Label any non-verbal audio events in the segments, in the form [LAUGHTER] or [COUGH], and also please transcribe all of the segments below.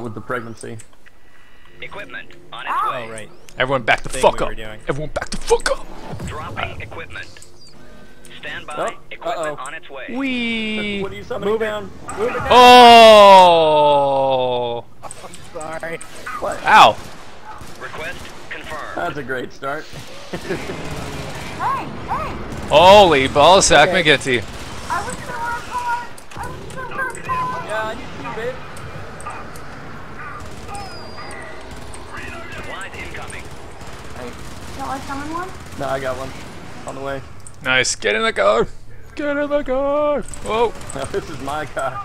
what with the pregnancy. Equipment on its Ow. way. Oh, right. Everyone back the Thing fuck we up. doing. Everyone back the fuck up. Dropping equipment. Stand by. Oh, equipment uh-oh. on its way. Wee. What are you summoning Move down? Move it down. Oh. Sorry. What? Ow. Request confirmed. That's a great start. [LAUGHS] Hey, hey! Holy ball sack Okay. McGinty. I was still on call. I was still on call. yeah, I need you, babe. Supplies incoming. Wait, shall I summon one? No, I got one. On the way. Nice. Get in the car. Get in the car. Whoa. Now, [LAUGHS] this is my car.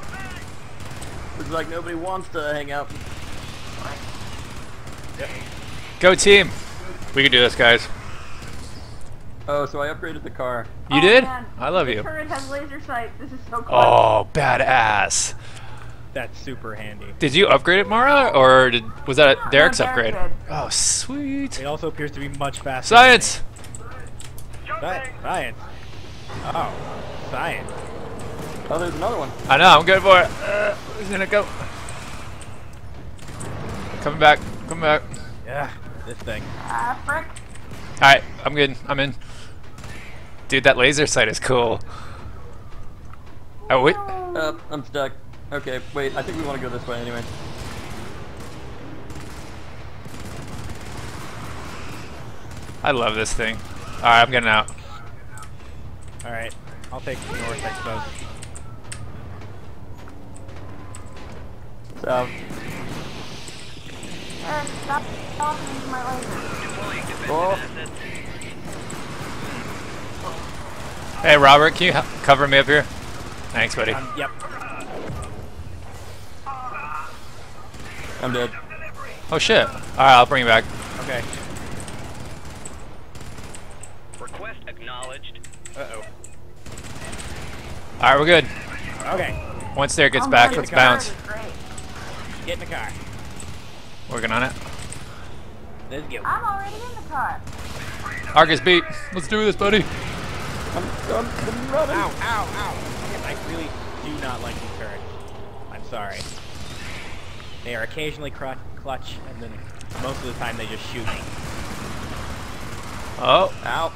Looks like nobody wants to hang out. Go team. We can do this, guys. Oh, so I upgraded the car. You Oh, did? man. I love The you. turret has laser sight. This is so cool. Oh, badass. That's super handy. Did you upgrade it, Mara, or did, was that No, Derek's Derek upgrade? did. Oh, sweet. It also appears to be much faster. Science. Sci- science. Oh, science. Oh, there's another one. I know. I'm good for it. Uh, where's gonna go? Coming back. Coming back. Yeah, this thing. Ah, frick. All right. I'm good. I'm in. Dude, that laser sight is cool. Oh wait. Uh, I'm stuck. Okay, wait, I think we want to go this way anyway. I love this thing. All right, I'm getting out. All right, I'll take the north, I suppose. So, Eric, stop talking into my laser. Deploying Oh. Hey, Robert, can you cover me up here? Thanks, buddy. Um, yep. I'm dead. Oh shit. All right, I'll bring you back. Okay. Request acknowledged. Uh oh. All right, we're good. Okay. Once Derek gets Oh, back, let's bounce. Get in the car. Working on it. Let's go. I'm already in the car. Argus beat. Let's do this, buddy. I'm, I'm, I'm running. Ow, ow, ow. I really do not like these turrets. I'm sorry. They are occasionally cru- clutch, and then most of the time they just shoot me. Oh, Ow.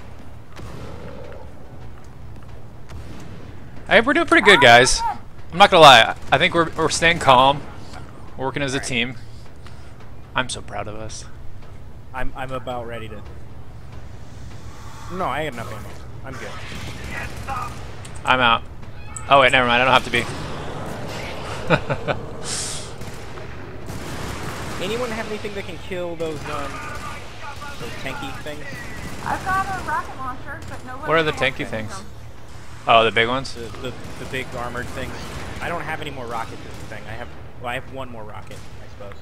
hey, we're doing pretty good, guys. I'm not gonna lie. I think we're we're staying calm. We're working as a team. I'm so proud of us. I'm I'm about ready to. No, I have nothing. I'm good. I'm out. Oh wait, never mind. I don't have to be. [LAUGHS] Anyone have anything that can kill those um those tanky things? I've got a rocket launcher, but nobody What are the tanky things? them. Oh, the big ones. The, the the big armored things. I don't have any more rockets. Is the thing. I have. Well, I have one more rocket, I suppose.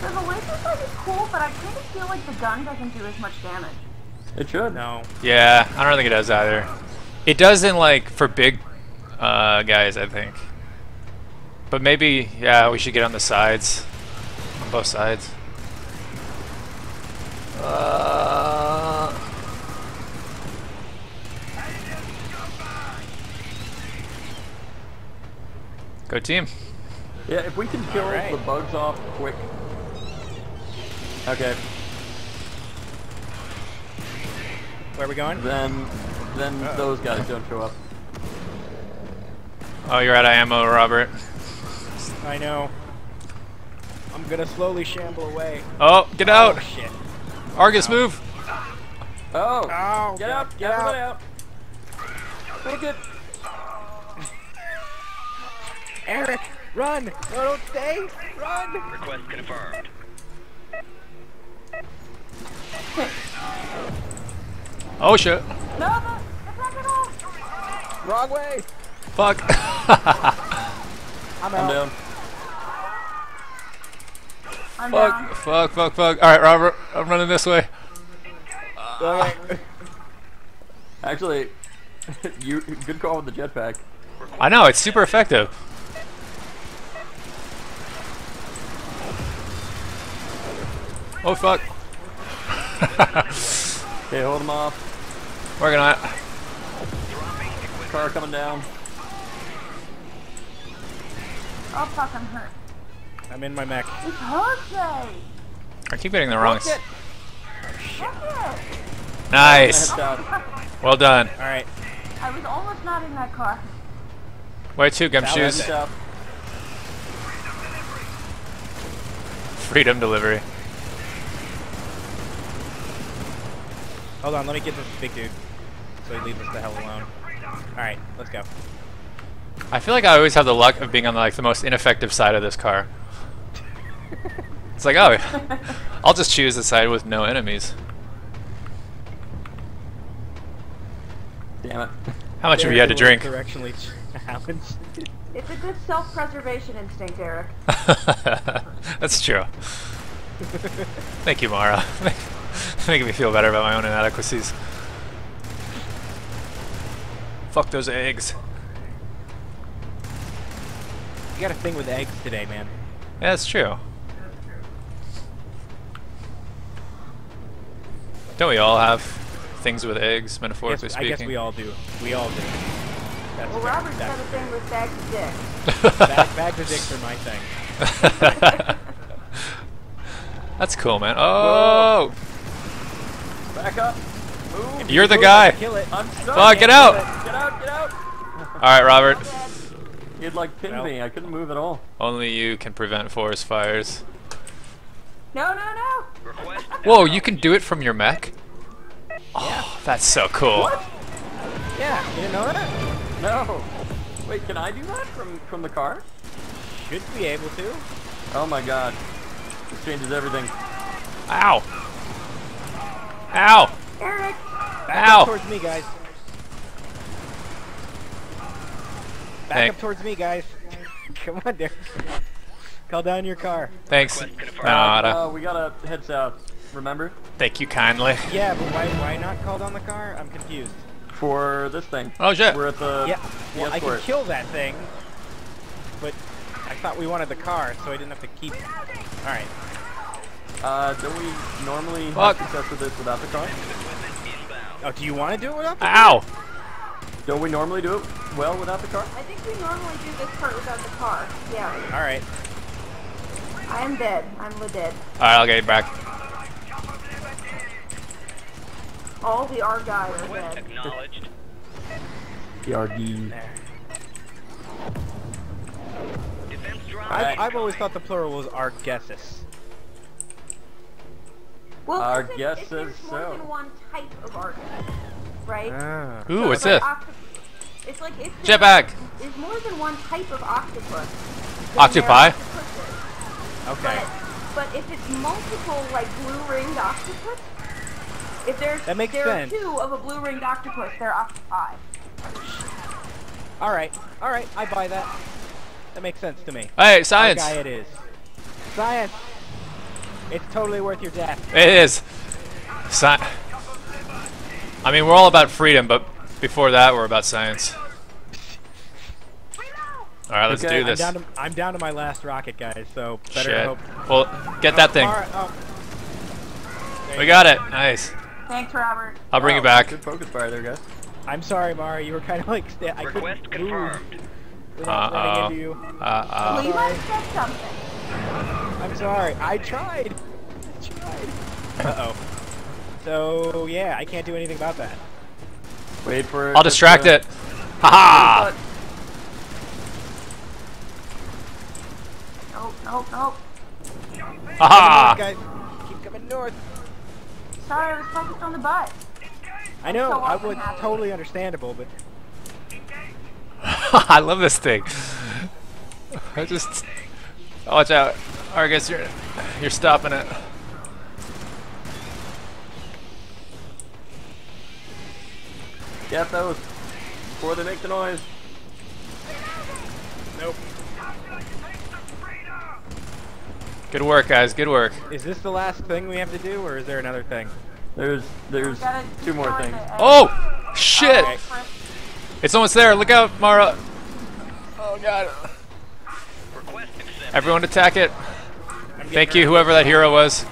So the laser sight is cool, but I kind of feel like the gun doesn't do as much damage. It should. No. Yeah, I don't think it does either. It does in like for big uh, guys, I think. But maybe, yeah, we should get on the sides, on both sides. Uh, go team. Yeah, if we can kill Alright. the bugs off quick. Okay, Where are we going? then then Uh-oh. those guys don't show up. Oh, you're out of ammo, Robert. I know. I'm gonna slowly shamble away. Oh, get Oh out! shit. Argus, oh. move! Oh! Oh, Get God, out! get Get out. out! Take it! Eric, run! No, don't stay! Run! Request confirmed. [LAUGHS] Oh shit! No, the, it's not at all. Wrong way! Fuck! [LAUGHS] I'm I'm down. I'm fuck! down. Fuck! Fuck! Fuck! All right, Robert, I'm running this way. Okay. [LAUGHS] Actually, [LAUGHS] you good call with the jetpack. I know it's super effective. Oh fuck! Okay, hold them off. Working on it. Dropping. Car coming down. Oh fuck, I'm hurt. I'm in my mech. It's Jose! I keep getting the wrong. s- Look it! Nice. Well done. All right. I was almost not in that car. Where to, Gumshoes? Heads out. Freedom delivery. Hold on. Let me get this big dude. So he leaves us the hell alone. All right. Let's go. I feel like I always have the luck of being on like the most ineffective side of this car. It's like, oh, [LAUGHS] I'll just choose the side with no enemies. Damn it. How much have you had to drink? Directionally [LAUGHS] happens. It's a good self-preservation instinct, Eric. [LAUGHS] That's true. Thank you, Mara. [LAUGHS] Making me feel better about my own inadequacies. Fuck those eggs. You got a thing with eggs today, man. Yeah, that's true. Don't we all have things with eggs, I metaphorically guess, I speaking? guess we all do. We all do. That's Well, fair. Robert's got a thing with bags of dicks. fair. Bag, bags of dicks are my thing. [LAUGHS] That's cool, man. Oh, Back up. Move. you're the Move. guy. Kill it. I'm stuck. Fuck, get out. Get out, get out. All right, Robert. You'd like pinned Well. me. I couldn't move at all. Only you can prevent forest fires. No, no, no! Whoa, you can do it from your mech? Oh, that's so cool. What? Yeah. You didn't know that? No. Wait, can I do that from from the car? Should be able to. Oh my god. This changes everything. Ow. Ow. Eric! Back Ow. up towards me, guys. Back Hey. up towards me, guys. [LAUGHS] Come on, Derek. Call down your car. Thanks. Request. Nada. Uh, we gotta head south. Remember? Thank you kindly. Yeah, but why why not call down the car? I'm confused. For this thing. Oh shit. We're at the Yeah, well, I can kill that thing, but I thought we wanted the car, so I didn't have to keep. All right. Uh, don't we normally Fuck. have success with this without the car? Oh, do you want to do it without the Ow. Don't we normally do it well without the car? I think we normally do this part without the car. Yeah. All right. I am dead. I'm the dead. Alright, I'll get you back. All the Argyle are dead. acknowledged. PRD. There. Defense drone. Alright. I've, I've always thought the plural was Argessis. Well, Our if, guess if there's says more so. than one type of Argyle, right? Ah. Ooh, So what's it's like this? It's like if there Jetpack. is more than one type of octopus. Octopi? Okay. But, but if it's multiple, like blue-ringed octopus, if there's That makes there sense. are two of a blue-ringed octopus, they're octopi. All right. All right. I buy that. That makes sense to me. Hey, Our science. guy it is. Science. It's totally worth your death. It is. Sci- I mean, we're all about freedom, but before that, we're about science. All right, let's Okay, do I'm this. I'm down to I'm down to my last rocket, guys. So better Shit. hope. Well, get that thing. Mara- oh. We you got it. Nice. Thanks, Robert. I'll bring Wow, you back. Good focus fire there, guys. I'm sorry, Mara. You were kind of like sta- I Request couldn't move confirmed. without Uh-oh. running into you. Well, Uh you might have said something. I'm sorry. I tried. I tried. Uh oh. So yeah, I can't do anything about that. Wait for it. I'll distract it. Haha! Nope, nope, nope. Haha! Guys, keep coming north. Sorry, I was focused on the butt. I know. So I often was happens. totally understandable, but [LAUGHS] I love this thing. I just watch out, Argus. You're you're stopping it. Get those before they make the noise. nope. Good work, guys. Good work. Is this the last thing we have to do, or is there another thing? There's there's two more things. Oh shit! Okay. It's almost there. Look out, Mara. Oh god. Everyone attack it. Thank getting you, whoever that hero was.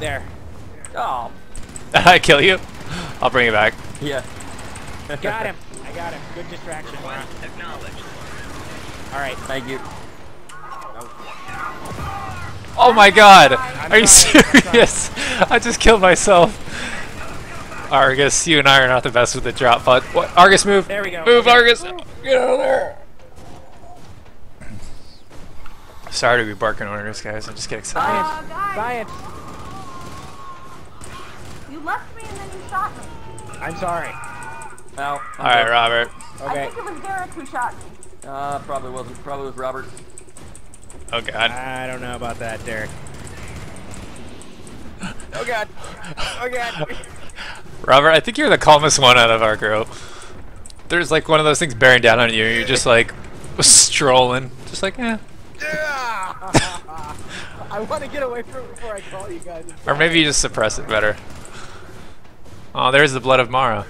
There. Oh, [LAUGHS] I kill you? I'll bring it back. Yeah. Got him. I got him. Good distraction. Request acknowledged. All right. Thank you. Oh my god! I'm Are you sorry, I'm serious? [LAUGHS] I just killed myself. Argus, you and I are not the best with the drop pod. What? Argus, move! There we go. Move, Okay. Argus! Get out of there! Sorry to be barking orders, guys. I just get excited. Uh, guys, Science. you left me and then you shot me. I'm sorry. Ow. I'm Alright, dead. Robert. I think it was Derek who shot me. Uh, probably wasn't. Probably was Robert. Oh god. I don't know about that, Derek. Oh god. Oh god. Robert, I think you're the calmest one out of our group. There's like one of those things bearing down on you, you're just like strolling. Just like, eh. [LAUGHS] I want to get away from it before I call you guys. Or maybe you just suppress it better. Oh, there's the blood of Mara.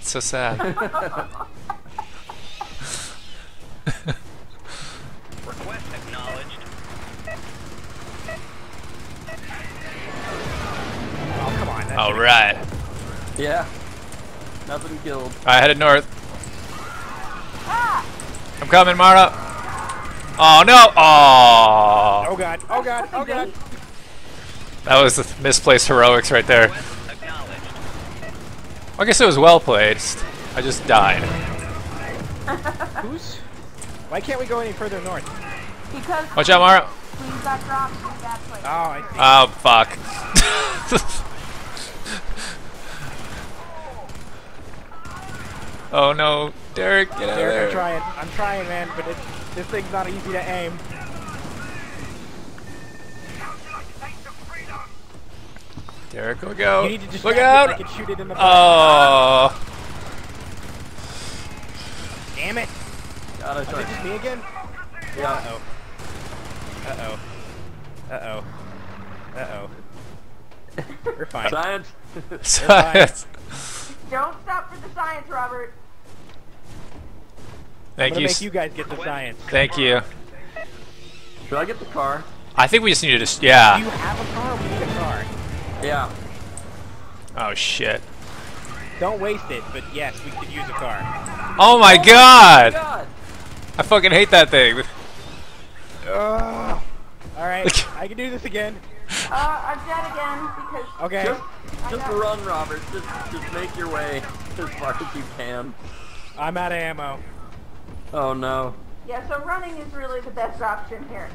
It's so sad. [LAUGHS] Request acknowledged. Oh come on. That All. Yeah. Nothing killed. I headed north. Ah! I'm coming, Mara. Oh no! Oh Oh, god. Oh god. Oh god. that was the misplaced heroics right there. I guess it was well placed. I just died. [LAUGHS] Who's? Why can't we go any further north? Because Watch out, Mara. we got dropped in that. Oh, I see. Oh fuck. [LAUGHS] [LAUGHS] oh no, Derek, get out of Derek, I'm trying. I'm trying, man, but it, this thing's not easy to aim. Derek, look out! You need to just Look out! I can shoot it in the butt. Oh. Damn it! God, I Is it just me again? Yeah. Uh oh. Uh oh. Uh oh. Uh oh. We're fine. Science. Science. Don't stop for the science, Robert. I'm Thank you. make you guys get the science. Thank you. Should I get the car? I think we just need to just Do you yeah. have a car? We need a car. Yeah. Oh shit. Don't waste it, but yes, we could use a car. Oh my god! God. I fucking hate that thing. Ugh. All right, [LAUGHS] I can do this again. Uh, I'm dead again because Okay. Just, just run, Robert. Just, just make your way as far as you can. I'm out of ammo. Oh no. yeah. So running is really the best option here.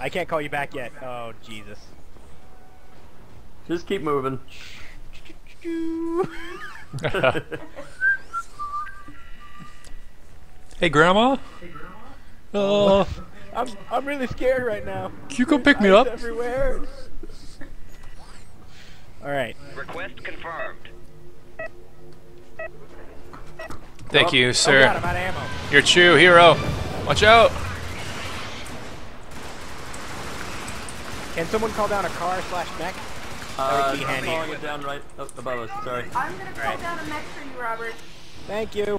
I can't call you back yet. Oh Jesus. Just keep moving. hey grandma. Oh, I'm I'm really scared right now. can you come pick me up? everywhere. All right. Request confirmed. Thank you, Oh sir. God, I'm out of ammo. You're a true hero. Watch out. Can someone call down a car slash mech? Uh, be I'm handy. calling it down right up above us. Sorry. I'm gonna call Alright. down a mech for you, Robert. Thank you.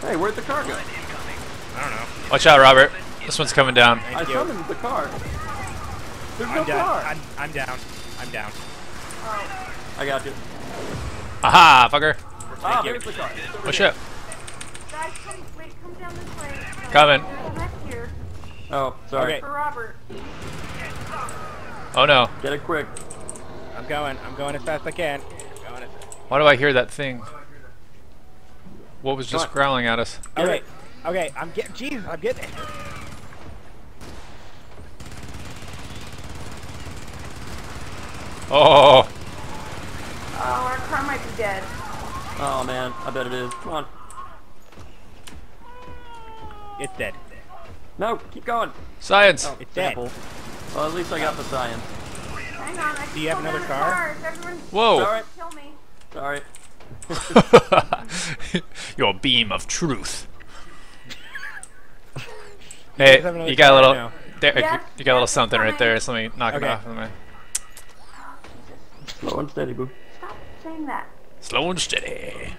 Hey, where'd the car go? I don't know. Watch out, Robert. This one's coming down. I you. summoned the car. There's I'm down. car. I'm, I'm down. I'm down. Oh, I got you. Aha, fucker. Ah, you. there's the car. It's over Watch here. out. guys, come wait, come down this way. Coming. There's a mech here Oh, sorry. Okay. for Robert. Oh no. Get it quick. I'm going. I'm going as fast as I can. I'm going as Why do I hear that thing? What was just growling at us? Okay. Okay. I'm getting. Jesus, I'm getting it. Oh, Oh, our car might be dead. Oh man, I bet it is. Come on. It's dead. No, keep going. science. Oh, It's dead. sample. Well, at least I got the science. Hang on, I Do you have another down car? If Whoa. Sorry. kill me. Sorry. [LAUGHS] Your beam of truth. [LAUGHS] Hey, have you got a little, there, Yes, you got a little something right there. So let me knock it Okay. off. Let me- Slow and steady, boo. Stop saying that. Slow and steady.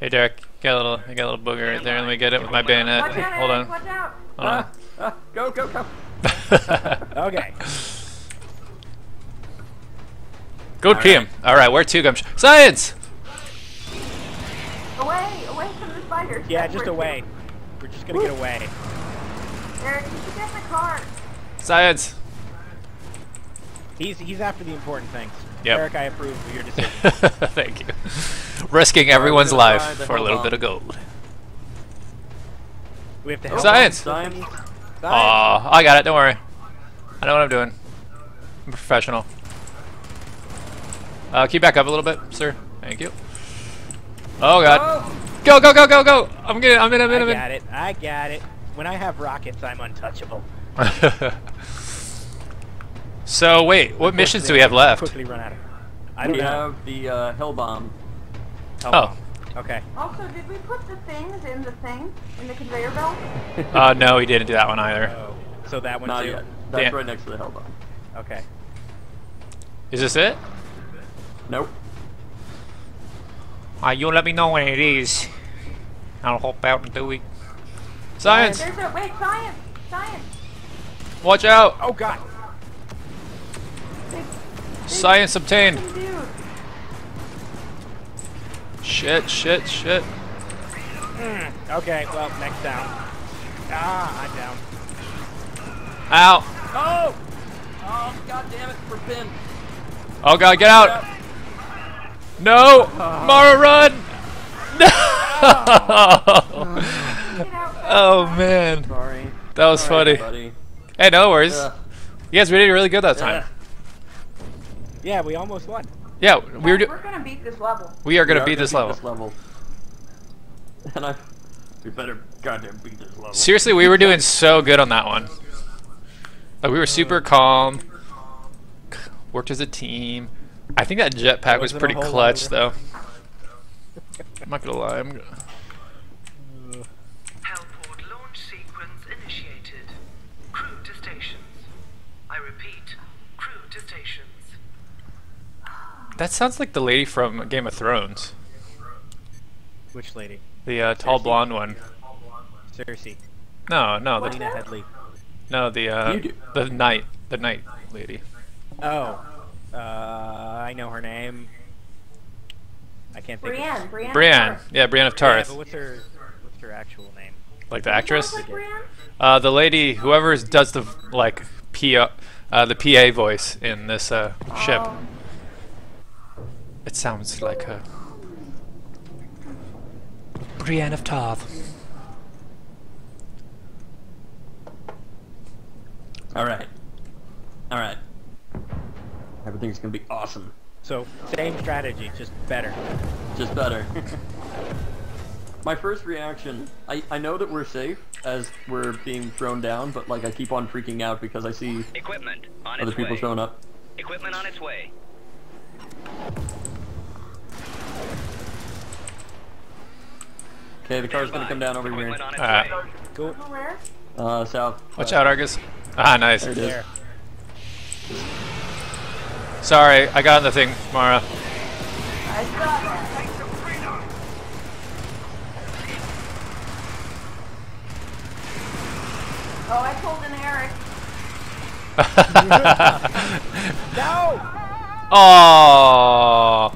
Hey Derek, got a little, I got a little booger right there. Let me get it with my Watch bayonet. out, Hold on. watch out. Hold on. Ah, ah, go, go, go. [LAUGHS] Okay. Go team. All right, where to, Gumsh? Science. Away, away from the spiders. Yeah, That's just where- away. We're just gonna get away. Eric, you should get in the car. Science. He's he's after the important things. Yep. Eric, I approve of your [LAUGHS] decision. Thank you. Risking everyone's life for a little hell bit of gold. we have to help. Science. Science. Aw, I got it. Don't worry. I know what I'm doing. I'm a professional. Uh, can you back up a little bit, sir? Thank you. Oh god. Oh, Go, go, go, go, go! I'm getting, I'm in, I'm in, I I'm in. got it. I got it. When I have rockets, I'm untouchable. [LAUGHS] so wait, what missions do we have left? Quickly run out of. I don't we know. have the uh, hell bomb. Help Oh. him. Okay. Also, did we put the things in the thing? In the conveyor belt? [LAUGHS] Uh, no, we didn't do that one either. Oh, so that one Not too. yet. That's Damn. right next to the hell bomb. Okay. Is this it? Nope. Uh, you let me know when it is. I'll hop out and do it. Science! There's a, wait, science, science. Watch out! Oh God. Big, big Science obtained! fucking dude. Shit, shit, shit. Okay. Well, next down. Ah, I'm down. Ow! Oh! Oh, god damn it, for pin. Oh god, get out! No! Mara, run! No! Get [LAUGHS] oh man, Sorry. that was Alright, funny. buddy. Hey, no worries. Ugh. You guys, we did really good that time. Ugh. Yeah, we almost won. Yeah, we were. Guys, Do- we're gonna beat this level. we are gonna We beat this level. level. And I, we better goddamn beat this level. Seriously, we were doing so good on that one. Like, we were super calm. Worked as a team. I think that jetpack was Wasn't pretty clutch, though. I'm not gonna lie. I'm. Gonna... That sounds like the lady from Game of Thrones. Which lady? The uh, tall Cersei? blonde one. Cersei. No, no, the Lena Headey. no, the uh, You do. the knight, the knight lady. Oh. Uh, I know her name. I can't think. Brienne, Of Brienne. Brienne, yeah, Brienne of Yeah, Tarth, but what's her what's her actual name? like the actress. like Brienne? Uh, the lady, whoever does the like P, uh, the PA voice in this uh, ship. Oh. It sounds like a Brienne of Tarth. Alright. Alright. Everything's gonna be awesome. So same strategy, just better. Just better. [LAUGHS] My first reaction, I, I know that we're safe as we're being thrown down, but like I keep on freaking out because I see Equipment on other its people way. showing up. Equipment on its way. Okay, the car's gonna come down over here. on its Alright. way. Go Where? Uh, south. Watch uh, out, Argus. Ah, nice. There it is. Sorry, I got on the thing, Mara. I saw. Oh, I pulled an Eric. [LAUGHS] No! Oh.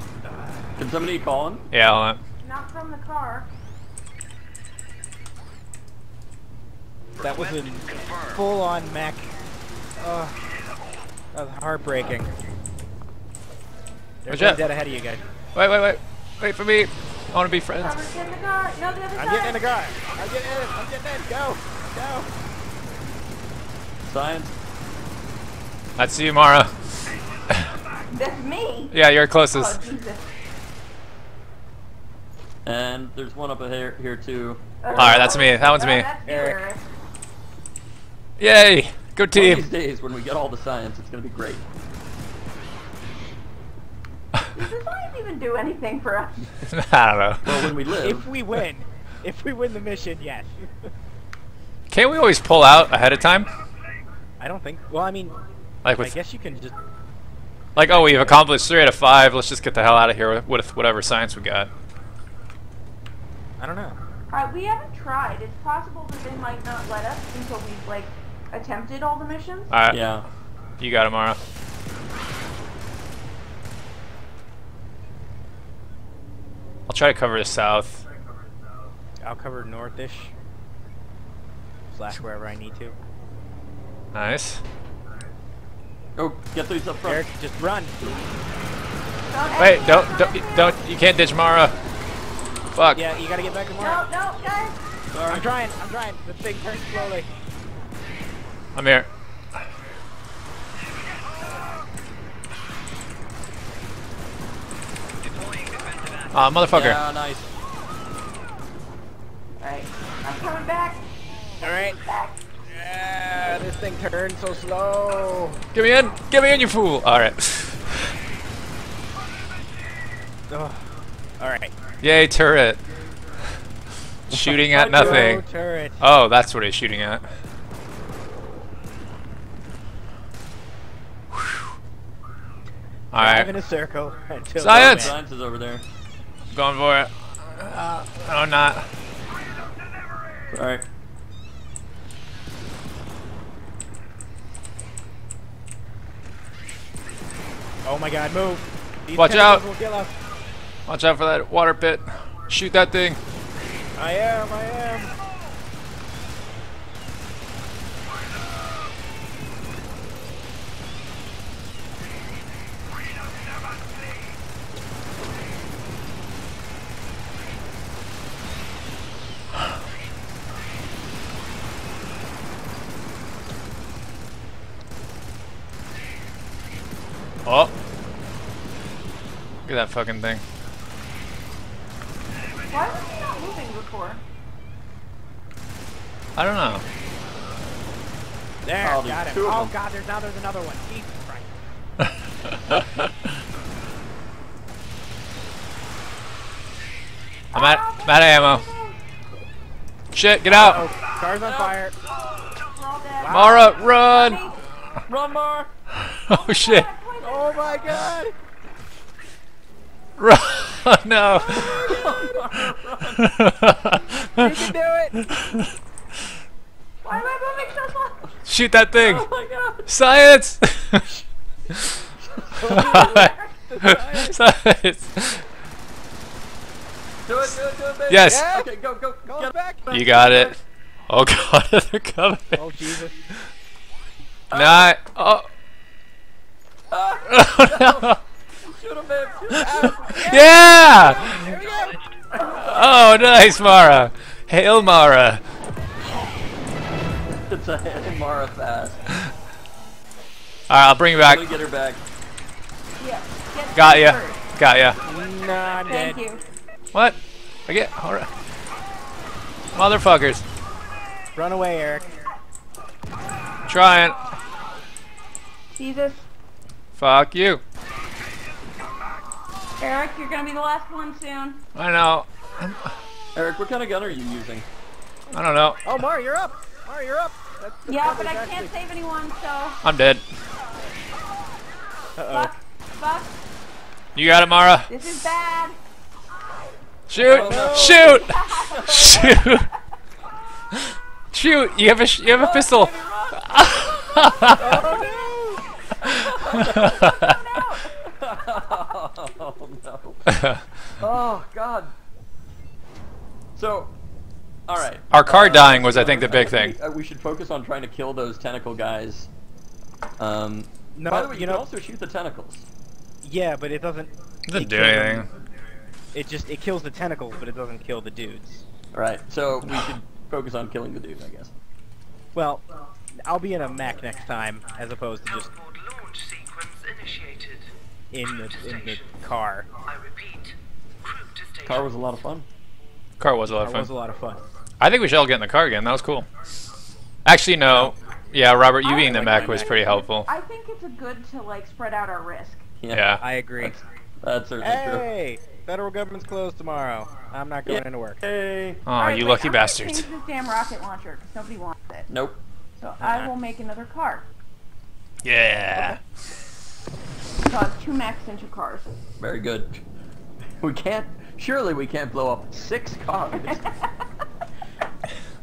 Can somebody call him? Yeah, hold on. Not from the car. That was a full-on mech. Oh, that was heartbreaking. There's Watch one out. dead ahead of you guys. Wait, wait, wait. Wait for me. I want to be friends. Trevor's in the car. No, the other I'm side. getting in the car. I'm getting in. I'm getting in. Go. Go. Science. That's you, Mara. [LAUGHS] That's me. Yeah, you're Oh, closest. Jesus. And there's one up here, here too. Oh. Alright, that's me. That one's Oh, me. that's Eric. Eric. Yay! Go One of these days when we get all the science, it's gonna be great. Does this science even do anything for us? [LAUGHS] I don't know. Well, when we live, If we win, if we win the mission, yes. Can't we always pull out ahead of time? I don't think. Well, I mean, Like I guess you can just. like, oh, we've accomplished three out of five. Let's just get the hell out of here with, with whatever science we got. I don't know. Alright, we haven't tried. It's possible that they might not let us until we've, like, attempted all the missions. Alright, Yeah. you got it, Mara. I'll try to cover the south. I'll cover northish. Slash wherever I need to. Nice. Oh, get these up front. Eric, just run. Don't Wait, don't, don't, don't, you can't ditch Mara. Fuck. Yeah, you gotta get back to No, Mara. no, guys. Sorry. I'm trying, I'm trying. The thing turns slowly. I'm here. Ah, motherfucker. Yeah, nice. Alright, I'm coming back. Alright. Yeah, this thing turned so slow. Get me in! Get me in, you fool! Alright. Ugh. Alright. Yay, turret. Shooting at nothing. turret. Oh, that's what he's shooting at. Drive in a circle [LAUGHS] until Science! Science is over there. going for it. Uh, no, not. Alright. Oh my god, move. These Watch out. Will kill us. Watch out for that water pit. Shoot that thing. I am, I am. Oh. Look at that fucking thing. Why was he not moving before? I don't know. There, Oh, got him. Oh god, there's now there's another one. Jesus Christ. [LAUGHS] I'm at, I'm out of ammo. Shit, get out! Oh, car's on fire. We're all dead. Mara, run! Run, Mara! [LAUGHS] Oh shit! Oh my god. Run! [LAUGHS] no! Oh you can do it. Why am I moving so slow? Shoot that thing! Oh my god! [LAUGHS] [LAUGHS] Science! Science! Do it, do it, do it, baby! Yes. Yeah. Okay, go, go, Go get back. You got it. Oh god, they're coming. Oh Jesus. Not. Oh. Oh no. shoot him, babe! Shoot him. Yeah! Oh, nice, Mara. Hail, Mara. it's a hit Mara fast. Alright, I'll bring you back. Let me get her back. Yeah. Get Got ya. first. Got ya. Nah, I'm Thank dead. you. What? I get. Alright. Motherfuckers. Run away, Eric. Trying. Jesus. Fuck you. Eric, you're gonna be the last one soon. I know. Eric, what kind of gun are you using? I don't know. Oh, Mar, you're up. Mar, you're up. That's, that's Yeah, but I actually- can't save anyone, so I'm dead. Uh-oh. fuck, fuck. You got it, Mara. This is bad. Shoot! Oh, no. Shoot! [LAUGHS] Shoot! Shoot! You have a sh- you have a oh, pistol. [LAUGHS] oh no. Oh no. [LAUGHS] oh god. So, all right. Our car dying was, I think, the big thing. We, uh, we should focus on trying to kill those tentacle guys. Um, No, by the way, you, you can know- also shoot the tentacles. Yeah, but it doesn't. Doesn't it do anything. It just it kills the tentacles, but it doesn't kill the dudes. All right. So we should focus on killing the dude, I guess. Well, I'll be in a mech next time, as opposed to just Outboard launch sequence initiated. in the in the car. I repeat. Crew to station. Car was a lot of fun. Car was a lot of That was a fun. lot of fun. I think we should all get in the car again. That was cool. Actually, no. Yeah, Robert, you I being in the like mech was pretty helpful. I think it's a good to like spread out our risk. Yeah. I agree. That's, that's certainly Hey, federal government's closed tomorrow. I'm not going Yeah. into work. Hey. Oh, Alright, you wait, lucky I'm gonna bastards. Change this damn rocket launcher because nobody wants it. Nope. So I will make another car. Yeah. So I have two Max into cars. Very good. We can't Surely we can't blow up six cars. [LAUGHS]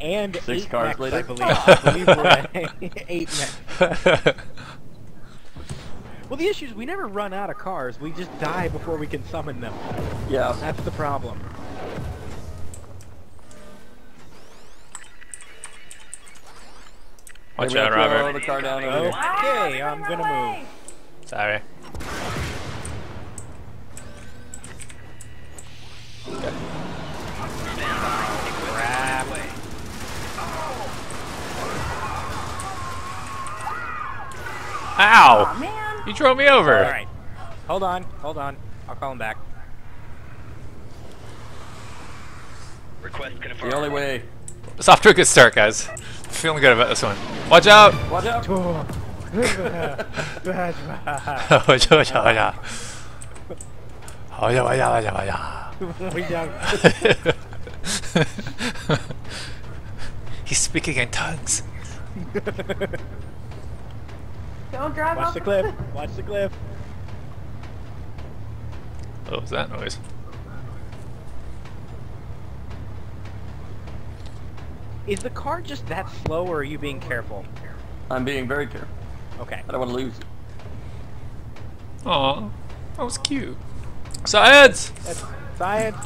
And Six eight cars mechs, later. I believe. I believe we're [LAUGHS] eight mechs. [LAUGHS] Well, the issue is we never run out of cars. We just die before we can summon them. yeah. That's the problem. Watch out, I'll throw Robert. the car down over Oh. here. Okay, I'm gonna move. Sorry. Crap. Ow! Aw, man. You drove me over. All right. Hold on. Hold on. I'll call him back. Request confirmed. The only way. It's off to a good start, guys. Feeling good about this one. Watch out! Watch out! Watch out, watch out, watch out. Watch out, watch out, watch out, We don't- watch out. He's speaking in tongues. Don't drive Watch off the cliff. Watch the cliff. What was that noise? Is the car just that slow, or are you being careful? I'm being very careful. Okay. I don't want to lose you. Aw, that was cute. Science! That's science.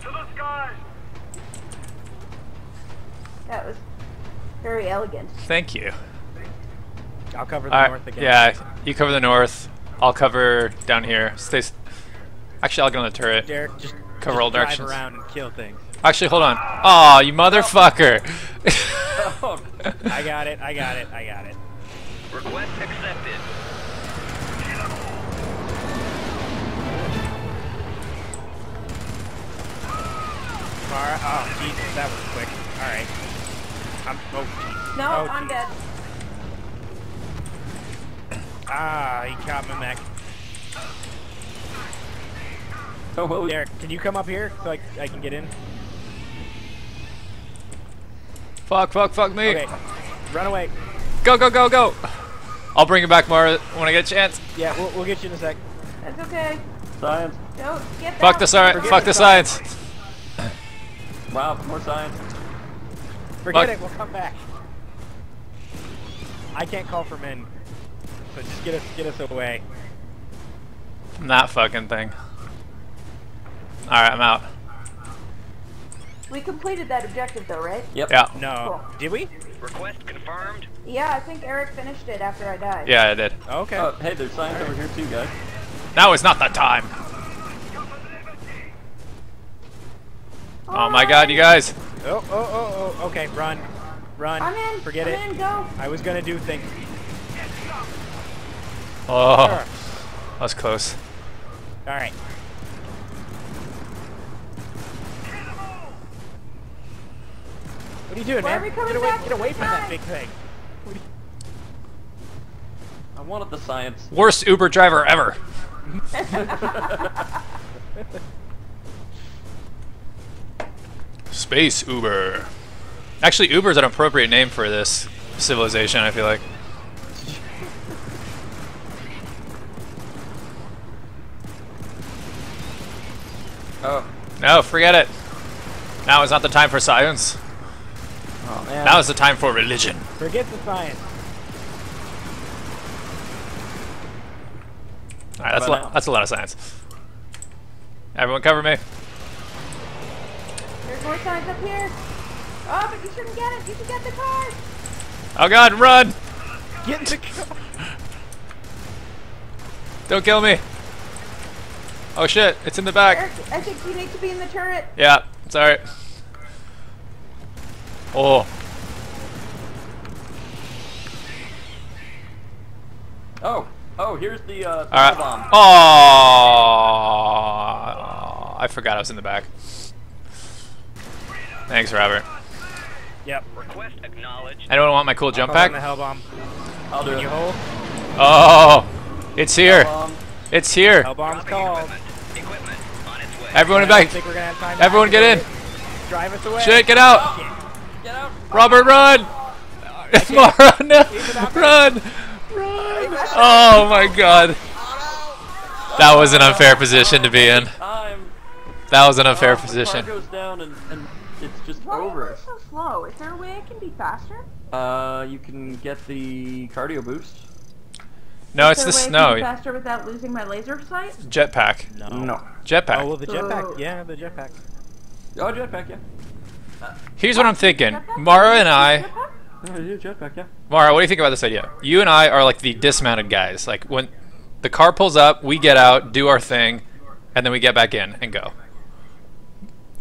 To the sky! That was very elegant. Thank you. I'll cover the Alright, north again. yeah, you cover the north. I'll cover down here. Stay. s- Actually, I'll go on the turret. Derek, just Cover just all drive directions. around and kill things. Actually, hold on. Aw, you motherfucker! [LAUGHS] Oh, I got it. I got it. I got it. Request accepted. Alright. Oh, Jesus, that was quick. Alright. I'm. Oh, jeez. No, oh, I'm jeez. dead. Ah, he caught my mech. [LAUGHS] oh, well, Derek, can you come up here so I, I can get in? fuck, fuck, fuck me! Okay. Run away. Go, go, go, go! I'll bring you back more when I get a chance. Yeah, we'll, we'll get you in a sec. That's okay. science. Don't get Fuck that. the science. Forget Fuck the the science. [LAUGHS] Wow, more science. Forget Fuck. it. We'll come back. I can't call for men, so just get us get us away. From that fucking thing. Alright, I'm out. We completed that objective though, right? Yep. Yeah. No, Cool. did we? Request confirmed. Yeah, I think Eric finished it after I died. Yeah, I did. Oh, okay. Oh, hey, there's science over here too, guys. Now is not the time. Oh my god, you guys. Oh, oh, oh, oh. Okay, run, run. I'm in. Forget I'm it. in. Go. I was gonna do things. Oh, Sure. that was close. All right. What are you doing, Why man? are we coming get away, back get away the from that big thing. I wanted the science. Worst Uber driver ever. [LAUGHS] Space Uber. Actually, Uber is an appropriate name for this civilization, I feel like. Oh, No, forget it. Now is not the time for science. Oh man. Now is the time for religion. Forget the science. Alright, that's a, lot, that's a lot of science. Everyone cover me. There's more signs up here. Oh, but you shouldn't get it. You should get the car. Oh god, run! Get in the car. [LAUGHS] Don't kill me. Oh shit, it's in the back. Eric, I think you need to be in the turret. Yeah, it's alright. Oh, Oh, oh, here's the uh, the alright. bomb. Oh, I forgot I was in the back. Thanks, Robert. Yep. Request acknowledged. Anyone want my cool jump Call pack? the hell bomb. I'll do Can it. you hold? Oh, it's here. It's here. Hell bomb's called. equipment. Equipment on its way. Everyone in I back. think we're gonna have time to Everyone get in. activate it. Drive us away. Shit, get out. Get out. Robert, run. Mara, no. Even out there. Run. Run. Oh my god. That was an unfair position to be in. That was an unfair position. car goes down and, and it's just Why over. is so slow? Is there a way I can be faster? Uh, you can get the cardio boost. No, it's there the a way I can snow. faster without losing my laser sight? Jetpack. No. No. Jetpack. Oh, well, the jetpack. Oh. Yeah, the jetpack. Oh, jetpack, yeah. Here's what I'm thinking. Mara and I. Jetpack? Yeah, jetpack, yeah. Mara, what do you think about this idea? You and I are like the dismounted guys. Like when the car pulls up, we get out, do our thing, and then we get back in and go.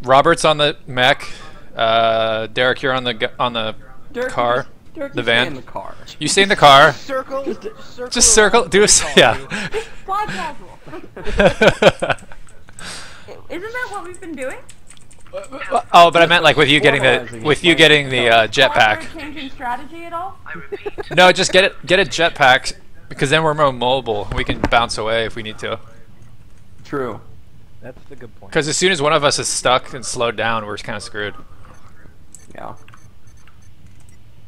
Robert's on the mech. Uh, Derek, you're on the on the Derek, car. Derek, the you stay van. in the car. You stay in the car. Circle. circle. Just circle. Do a what s- we call you. yeah. [LAUGHS] Isn't that what we've been doing? Oh, but I meant like with you getting the with you getting the uh, jetpack. changing strategy at all? No, just get it. Get a jetpack because then we're more mobile. We can bounce away if we need to. True. That's the good point. Because as soon as one of us is stuck and slowed down, we're kind of screwed. Yeah.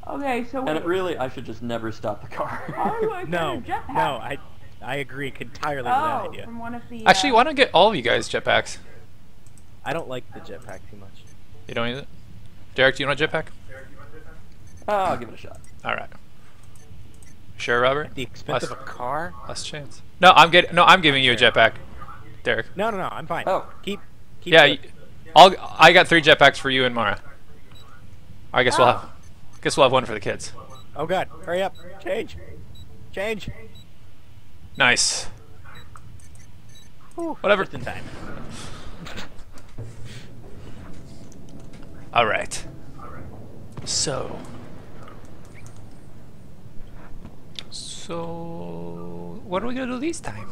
Okay, so And it really, I should just never stop the car. do [LAUGHS] I [LAUGHS] get No, no, I, I agree entirely with that Oh, idea. from one of the. Actually, uh, why don't get all of you guys jetpacks? I don't like the jetpack too much. You don't need it. Derek, do you want a jetpack? oh, I'll give it a shot. All right. Sure, Robert. At the expense Less- of a car? Last chance. No, I'm getting. No, I'm giving you a jetpack, Derek. No, no, no. I'm fine. Oh. keep, keep. Yeah, the- y- I'll. I got three jetpacks for you and Mara. I guess we'll Oh. have. Guess we'll have one for the kids. Oh God! Hurry up! Change! Change! Nice. Whew, Whatever. Just in time. All right. So. So, what are we gonna do this time?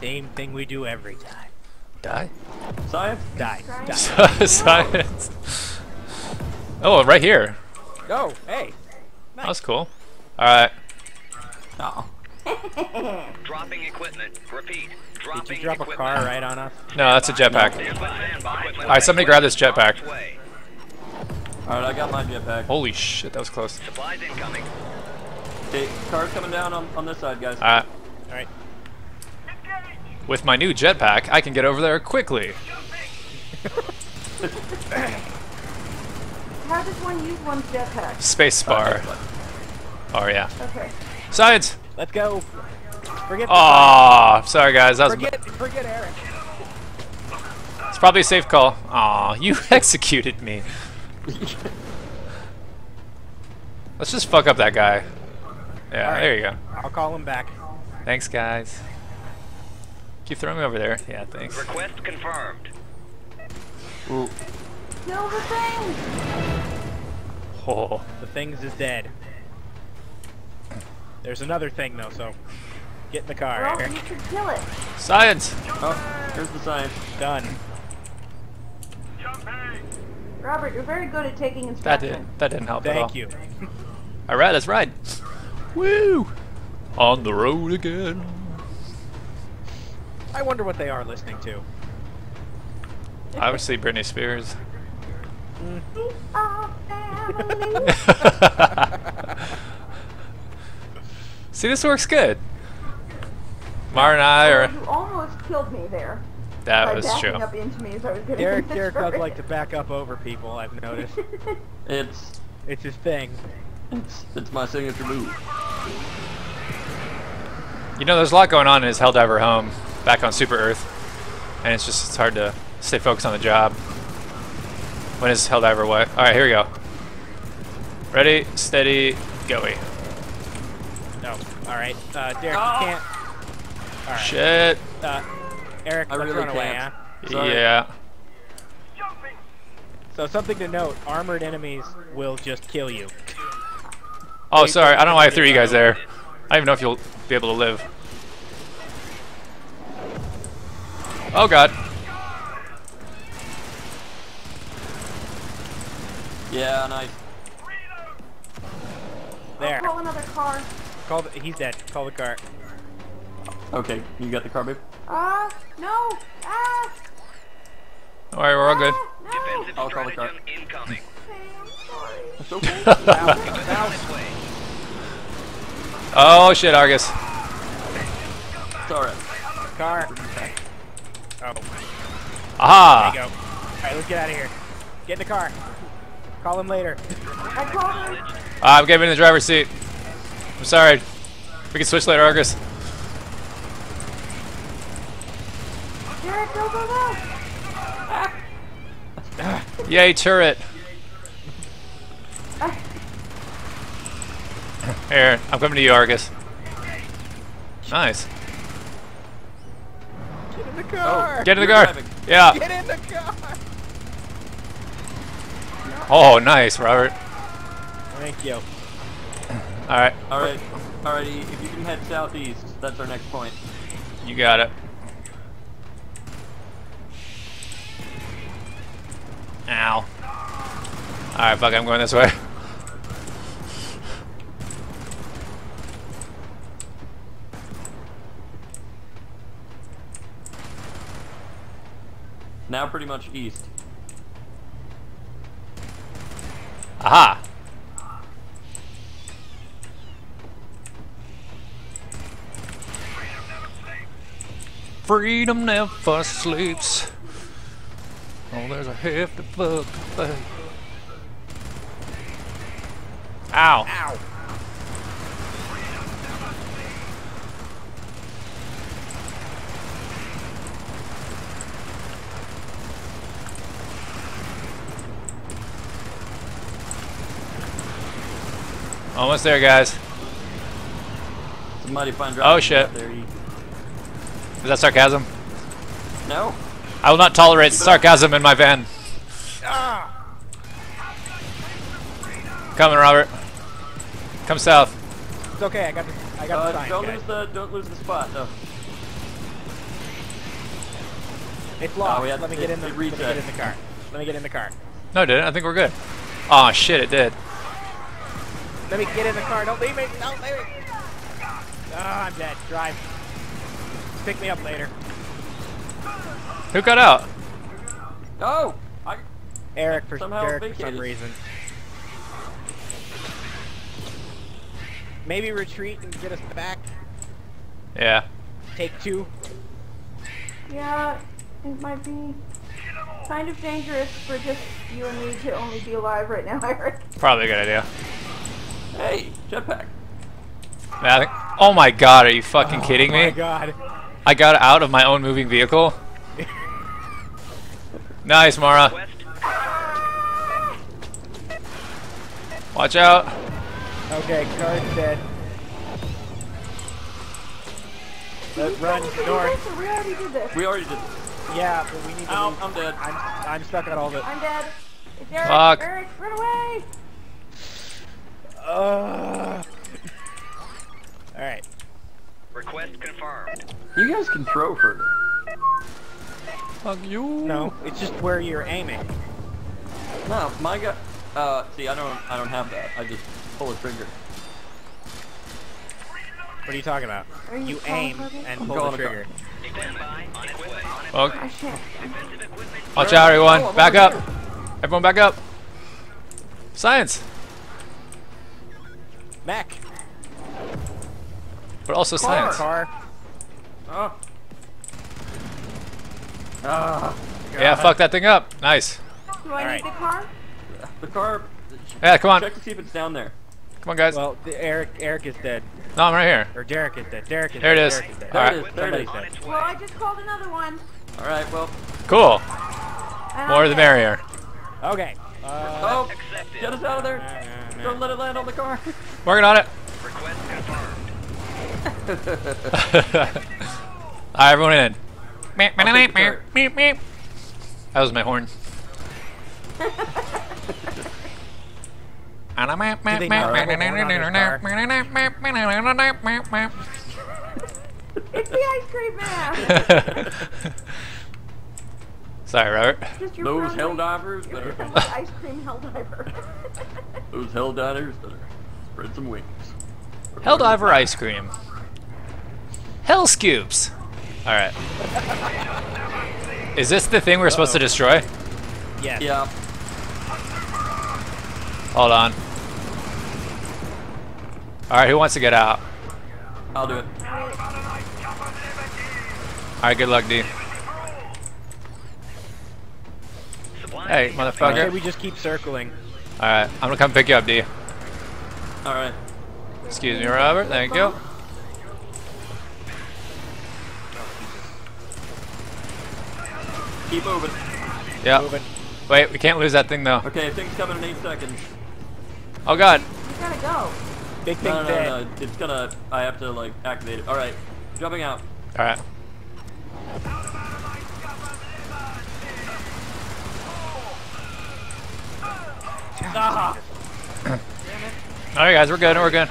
Same thing we do every time. Die. Science? Die. Right. Die. [LAUGHS] Science. Oh, right here. Go. Hey. That was cool. All right. Oh. [LAUGHS] Dropping equipment. Repeat. Dropping Did you drop a equipment. car right on us? No, that's a jetpack. Stand by. Stand by. All right, somebody grab this jetpack. Alright, I got my jetpack. Holy shit, that was close. Supplies incoming. Okay, car's coming down on, on this side, guys. All right. All right. With my new jetpack, I can get over there quickly. [LAUGHS] How does one use one's jetpack? Space bar. [LAUGHS] Oh yeah. Okay. Science. Let's go. Forget. the Aw, sorry guys. That was Forget. Forget Eric. it's probably a safe call. Aw, [LAUGHS] you executed me. Let's just fuck up that guy. Yeah, All right. there you go. I'll call him back. Thanks, guys. Keep throwing me over there. Yeah, thanks. Request confirmed. Ooh. Kill the thing! Oh. The things is dead. There's another thing though, so get in the car, Well, Eric. you should kill it. Science. Oh, here's the science. Done. Robert, you're very good at taking That instructions. didn't. That didn't help at all. Thank you. [LAUGHS] All right, let's ride. Woo! On the road again. I wonder what they are listening to. Obviously, Britney Spears. Our [LAUGHS] family. [LAUGHS] See, this works good. Mar and I Oh, are. you almost killed me there. That by was backing true. up into me as I was getting Derek, in Derek the does turret. like to back up over people. I've noticed. [LAUGHS] It's, It's his thing. it's, it's my signature move. You know, there's a lot going on in his Helldiver home back on Super Earth, and it's just it's hard to stay focused on the job. When is Helldiver what? All right, here we go. Ready, steady, goey. No. All right. Uh, Derek, you can't. All right. Shit. Uh, Eric, I let's really run away, huh? can't. Sorry. Yeah. So something to note: armored enemies will just kill you. Oh, sorry. I don't know why I threw you guys there. I don't even know if you'll be able to live. Oh god. Yeah, nice. There. Call another car. Call. The, he's dead. Call the car. Okay, you got the car, babe? Ah, no! Ah! All right, we're all good. ah, No! I'll call the car. incoming. [LAUGHS] Okay, I'm sorry. Okay. On its. [LAUGHS] Oh shit, Argus. alright. Car. Oh, there you go. Alright, let's get out of here. Get in the car. Call him later. I called her. Ah, I'm getting in the driver's seat. I'm sorry. We can switch later, Argus. Derek, go, go, go. Yay, turret. Ah, Here, I'm coming to you, Argus. Nice. Get in the car. Get in the car. driving. Yeah. Get in the car. Oh, nice, Robert. Thank you. All right, Alright. Alrighty, if you can head southeast, that's our next point. you got it. Ow. All right, fuck. I'm going this way. Now pretty much east. Aha. Freedom never sleeps. Oh, there's a hefty fuck thing. Ow. Ow. Almost there, guys. It's a mighty fine drive. Oh, shit. Out there. You- Is that sarcasm? No? I will not tolerate sarcasm in my van. Ah. Coming, Robert. Come south. It's okay. I got the. I got the Uh, sign. don't guys. lose the don't lose the spot though. It's locked. we had- Let me it- get in the. it Let me get in the car. Let me get in the car. No, it didn't. I think we're good. Oh shit, it did. Let me get in the car. Don't leave me. Don't leave me. Oh, I'm dead. Drive. Pick me up later. Who got out? Oh! I Eric for Somehow Derek for some reason. Maybe retreat and get us back. Yeah. Take two. yeah, it might be kind of dangerous for just you and me to only be alive right now, [LAUGHS] Eric. Probably a good idea. hey, jetpack. Yeah, I think- oh my god, are you fucking kidding me? Oh my god. I got out of my own moving vehicle. nice, Mara. Watch out. Okay, car's dead. Let's run We north. We already did this. We already did this. Yeah, but we need to Ow. I'm dead. I'm, I'm stuck on all the. I'm dead. It's Eric. Fuck. Eric, run away. Uh, Alright. Request confirmed. You guys can throw further. Fuck you. No, it's just where you're aiming. No, my guy. Uh, see, I don't, I don't have that. I just pull a trigger. What are you talking about? Are you You aim and I'm pull the a trigger. Stand by. On its way. On its Okay. Oh shit. defensive equipment. Watch out, everyone. Oh, Back up. here. Everyone back up. Science. Mech. But also science. Car. Oh. Ah. Yeah, fuck that thing up. Nice. Do I Alright. need the car? The car. Yeah, come on. Check to see if it's down there. Come on, guys. Well, the Eric Eric is dead. No, I'm right here. Or Derek is dead. Derek is There it dead. is. Derek is dead. There Alright. it is. There it is. Somebody's On dead. its Well, I just called another one. All right. Well. Cool. and More I'm the merrier. Okay. Uh, Oh, get us out of there! nah, nah, Don't let it land on the car. Working on it. Request. Alright, everyone in. Meep, I'll meep, meep, meep. That was my horn. Do they not have a horn on this It's the ice cream man. Sorry, Robert. Those hell divers your better. friendly ice cream hell diver. Those hell divers better spread some wings. Helldiver ice cream. Hell scoops. Alright. Is this the thing we're supposed to destroy? Yeah. Yeah. Hold on. Alright, who wants to get out? I'll do it. Alright, good luck, D. Supply Hey, chain Okay, motherfucker. we just keep circling. Alright, I'm gonna come pick you up, D. All right. Excuse me, Robert. Thank you. Keep moving. Yeah. Moving. Wait, we can't lose that thing though. Okay, things coming in eight seconds. Oh god. You gotta go. Big thing No, no, no, no. It's gonna. I have to like activate it. All right. Jumping out. Alright. Ah. Alright guys, we're good, we're good.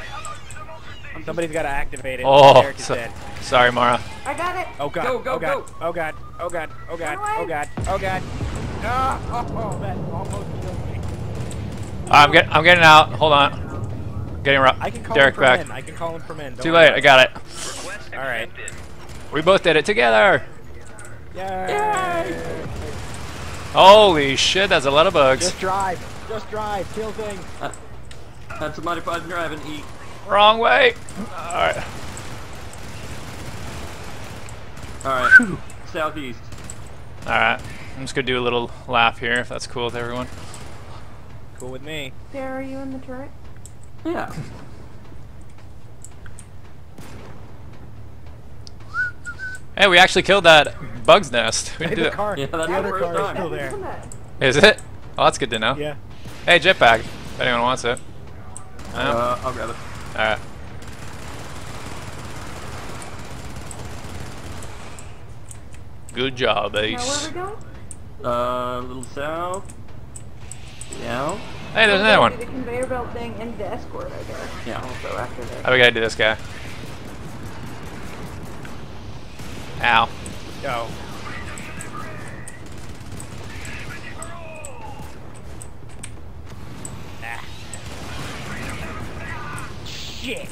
Somebody's got to activate it. Oh, Derek is so- dead. sorry, Mara. I got it. Oh god. Go, go, oh god. go. Oh god. Oh god. Oh god. Run Oh god. Oh god. Ah! Oh, oh, that almost killed me. I'm get, I'm getting out. Hold on. Getting Ro- I can call Derek him back. in. I can call him from in. Don't Too worry late. I got it. All right. We both did it together. Yay. Holy shit, that's a lot of bugs. Just drive. Just drive. Kill things. Had some modified driving. E. Wrong way. All right. [LAUGHS] Southeast. Alright. I'm just gonna do a little lap here if that's cool with everyone. Cool with me. There, are you in the turret? Yeah. Hey, we actually killed that bug's nest. We Hey, did the it. car. Yeah, that's the the other first car is still there. Come back. Is it? Oh, that's good to know. Yeah. Hey, jetpack. If anyone wants it. Uh, I'll grab it. Alright. Good job, Ace. Now where we going? Uh, a little south. Yeah. Hey, there's another one. The conveyor belt thing and the escort, I guess. Yeah. Also after that. Oh, we gotta do this guy. Ow. Go. Ah. Shit.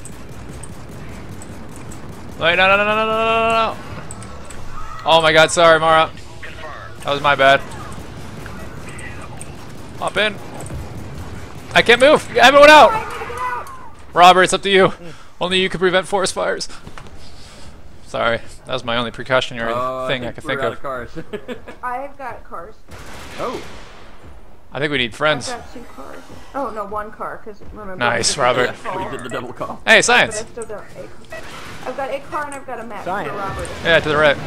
Wait, no, no, no, no, no, no, no. Oh my god, sorry, Mara. That was my bad. Hop in. I can't move. Everyone out. I need to get out! Robert, it's up to you. Only you can prevent forest fires. Sorry, that was my only precautionary Uh, thing I, think could think of. of cars. [LAUGHS] I've got cars. oh. I think we need friends. I've friends. got two cars. Oh, no, one car, because remember. Nice, Robert. the We car, did the double call. Hey, But I science. still don't. I've got a car and I've got a map Science. for Robert. Yeah, to the right.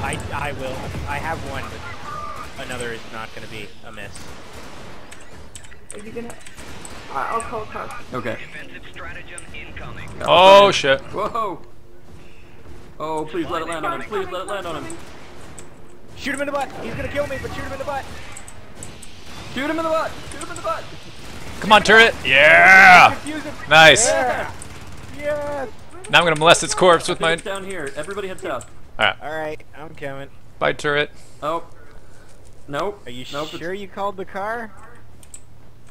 I, I will. I have one, but another is not going to be a miss. Are you gonna? I'll call a car. Okay. Defensive. Oh, oh shit. Whoa. Oh, please let it land on him. Please let it land on him. Shoot him in the butt. He's going to kill me, but shoot him in the butt. Shoot him in the butt. Shoot him in the butt. Come on, turret. Yeah. Nice. Yeah. Yes. Now I'm gonna molest its corpse with I my. down here. Everybody head south. Alright. All right, I'm coming. Bye, turret. Oh. Nope. Are you nope, it's- sure you called the car?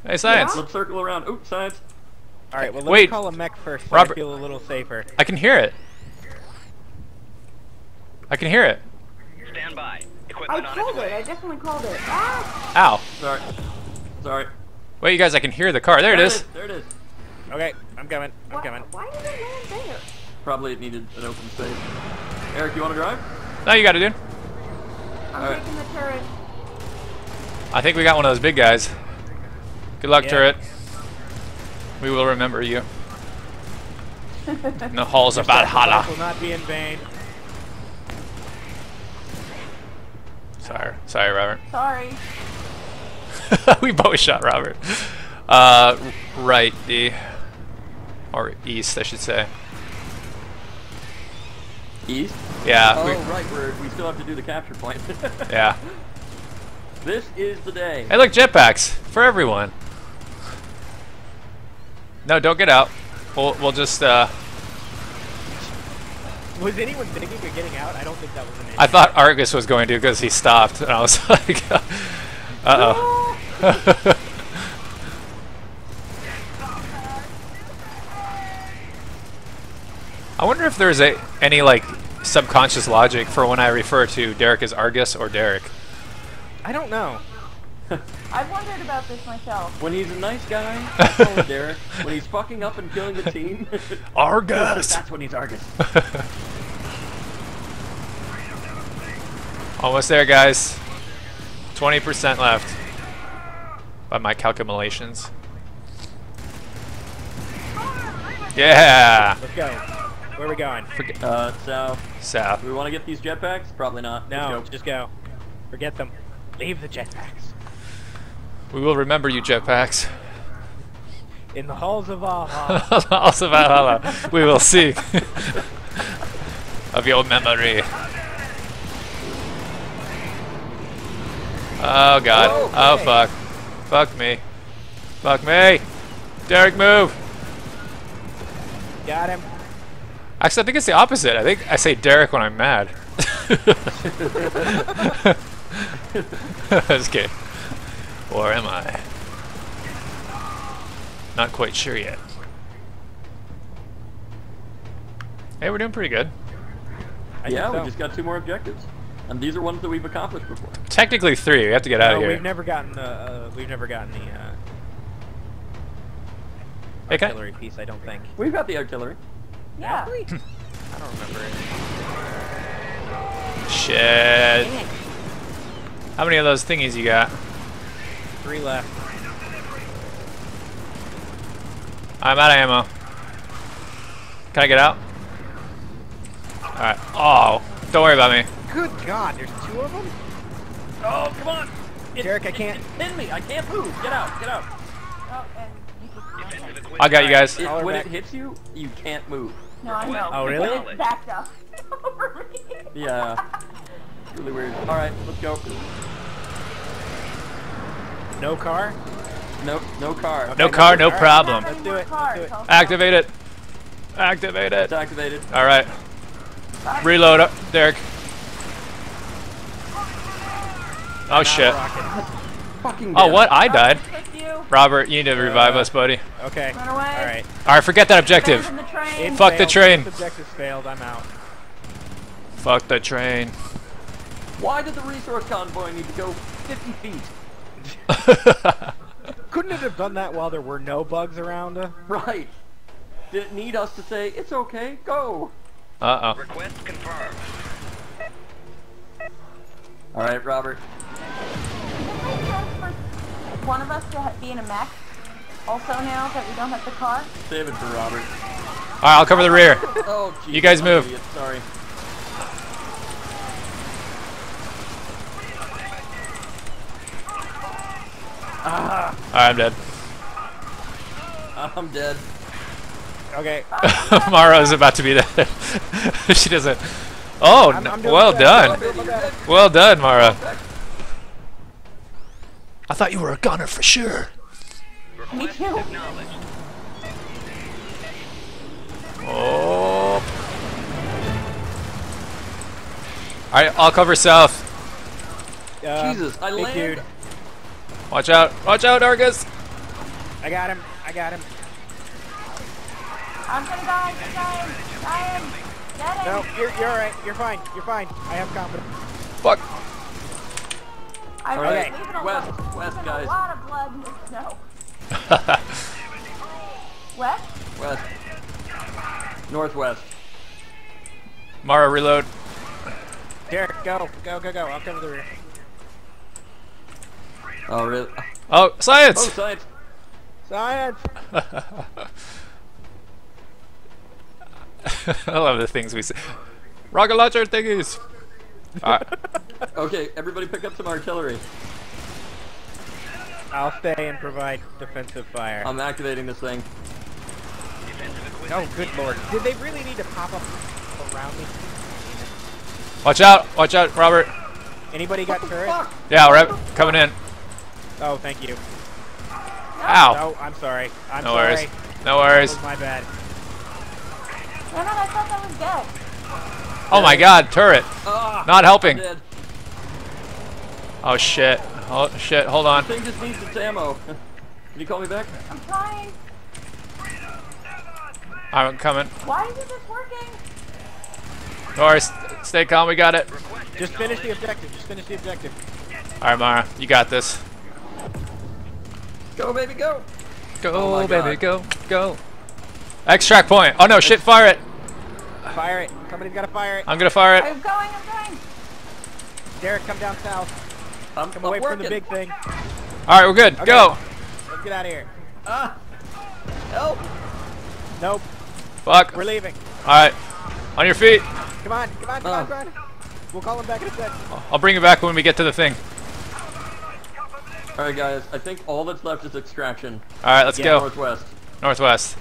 Hey, science. Let's circle around. Ooh, science. All right, well, let Wait. me call a mech first so Robert- I feel a little safer. I can hear it. I can hear it. Stand by. I Equipment on called it. I definitely called it. Ah! Ow. Sorry. Sorry. Wait, you guys, I can hear the car. There it is. There it is. Okay, I'm coming. I'm Why, coming. why did it land there? Probably it needed an open space. Eric, you want to drive? No, you got it, dude. I'm Alright. taking the turret. I think we got one of those big guys. Good luck, Yeah. turret. We will remember you. In the halls of Sacrifice Valhalla. will not be in vain. Sorry, sorry, Robert. Sorry. [LAUGHS] we both shot Robert. Uh, r- right, D. Or east, I should say. East. Yeah, Oh, we, right. We're, we still have to do the capture point. [LAUGHS] yeah. This is the day. Hey, look, jetpacks for everyone. No, don't get out. We'll, we'll just, uh, Was anyone thinking of getting out? I don't think that was an issue. I thought Argus was going to because he stopped, and I was [LAUGHS] like, uh [LAUGHS] oh. I wonder if there's a any like subconscious logic for when I refer to Derek as Argus or Derek. I don't know. [LAUGHS] I've wondered about this myself. When he's a nice guy, [LAUGHS] I call him Derek. When he's fucking up and killing the [LAUGHS] team, Argus! that's when he's Argus. Almost there, guys. 20% left. By my calculations. Yeah! Let's go. Where are we going? Forget Uh, so, South. do we want to get these jetpacks? Probably not. No, go. just go. Forget them. Leave the jetpacks. We will remember you, jetpacks. In the halls of Valhalla. [LAUGHS] Halls of Valhalla. We will see [LAUGHS] of your memory. Oh god. Whoa, Oh hey. fuck. Fuck me. Fuck me. Derek, move. Got him. Actually, I think it's the opposite. I think I say Derek when I'm mad. [LAUGHS] Just kidding. Or am I? Not quite sure yet. Hey, we're doing pretty good. Yeah, we so. just got two more objectives. And these are ones that we've accomplished before. Technically three. We have to get out of here. we've never gotten the. Uh, we've never gotten the uh, Hey, can I- artillery piece. I don't think. We've got the artillery. Yeah. [LAUGHS] I don't remember it. Shit. How many of those thingies you got? Three left. I'm out of ammo. Can I get out? Alright. Oh, don't worry about me. Good God, there's two of them. Oh, come on! Derek, I can't. Pin me! I can't move! Get out! Get out! Oh, and you just I got you guys. It, when back. it hits you, you can't move. No, I know. Oh, really? But backed up over [LAUGHS] me. Yeah. Really weird. Alright, let's go. No car. Nope, no car. No car, no All right. problem. Not Let's do anymore it, let's do it. Activate it. Activate it. It's activated. Alright. Reload up, Derek. Oh shit. Fucking Oh what? I died. With you. Robert, you need to revive us, buddy. Okay. Run away. All right. Alright, forget that objective. Abandon the train. It Fuck the failed. train. This objective's failed. I'm out. Fuck the train. Why did the resource convoy need to go 50 feet? [LAUGHS] Couldn't it have done that while there were no bugs around? Uh? Right. Did it need us to say, it's okay, go? Uh oh. Request confirmed. Alright, Robert. One of us to be in a mech? Also now that we don't have the car? Save it for Robert. Alright, I'll cover the rear. [LAUGHS] Oh, jeez. You guys move. an idiot, Sorry. Alright, I'm dead. [LAUGHS] I'm dead. Okay. [LAUGHS] Mara's about to be dead. she doesn't. Oh, I'm- I'm well my done. I'm doing my best. Well done, Mara. I thought you were a gunner for sure. Me Request too. acknowledged. Oh. Alright, I'll cover south. Uh, Jesus, I big landed. dude. Watch out. Watch out, Argus. I got him. I got him. I'm gonna die, I'm dying, dying, get No, him. you're you're all right. You're fine. You're fine. I have confidence. Fuck. I'm Alright, leaving a west, lot, west, leaving guys. a lot of blood in the snow. [LAUGHS] West? West. Northwest. Mara, reload. Derek, go, go, go, go. I'll cover the rear. Oh, really? Oh, science! Oh, science! science. Science. [LAUGHS] I love the things we say. Rocket launcher thingies. Alright. [LAUGHS] Okay, everybody pick up some artillery. I'll stay and provide defensive fire. I'm activating this thing. oh, good lord. Did they really need to pop up around me? Watch out. Watch out, Robert. Anybody got turret? Fuck! Yeah, we're up- coming in. Oh, thank you. Ow. Oh, I'm sorry. I'm No sorry. worries. No That worries. was my bad. No, no, I thought that was dead. Oh my god, turret. Ah, Not helping. Oh shit. Oh shit, hold on. Thing just needs its ammo. [LAUGHS] Can you call me back? I'm trying. I'm coming. Why isn't this working? No worries. Stay calm, we got it. Just finish the objective. Just finish the objective. Alright, Mara, you got this. Go, baby, go! Go, Oh baby, God. go, go. Extract point. Oh no, shit, fire it. Fire it. Somebody's gotta fire it. I'm gonna fire it. I'm going, I'm going. Derek, come down south. I'm, Come I'm away from the big thing. Alright, we're good. Okay. Go. Let's get out of here. Ah! Help! Nope. Fuck. We're leaving. Alright. On your feet. Come on, come on, come Oh. on, come on. We'll call him back in a sec. I'll bring you back when we get to the thing. Alright, guys, I think all that's left is extraction. Alright, let's Yeah, go. Northwest. Northwest.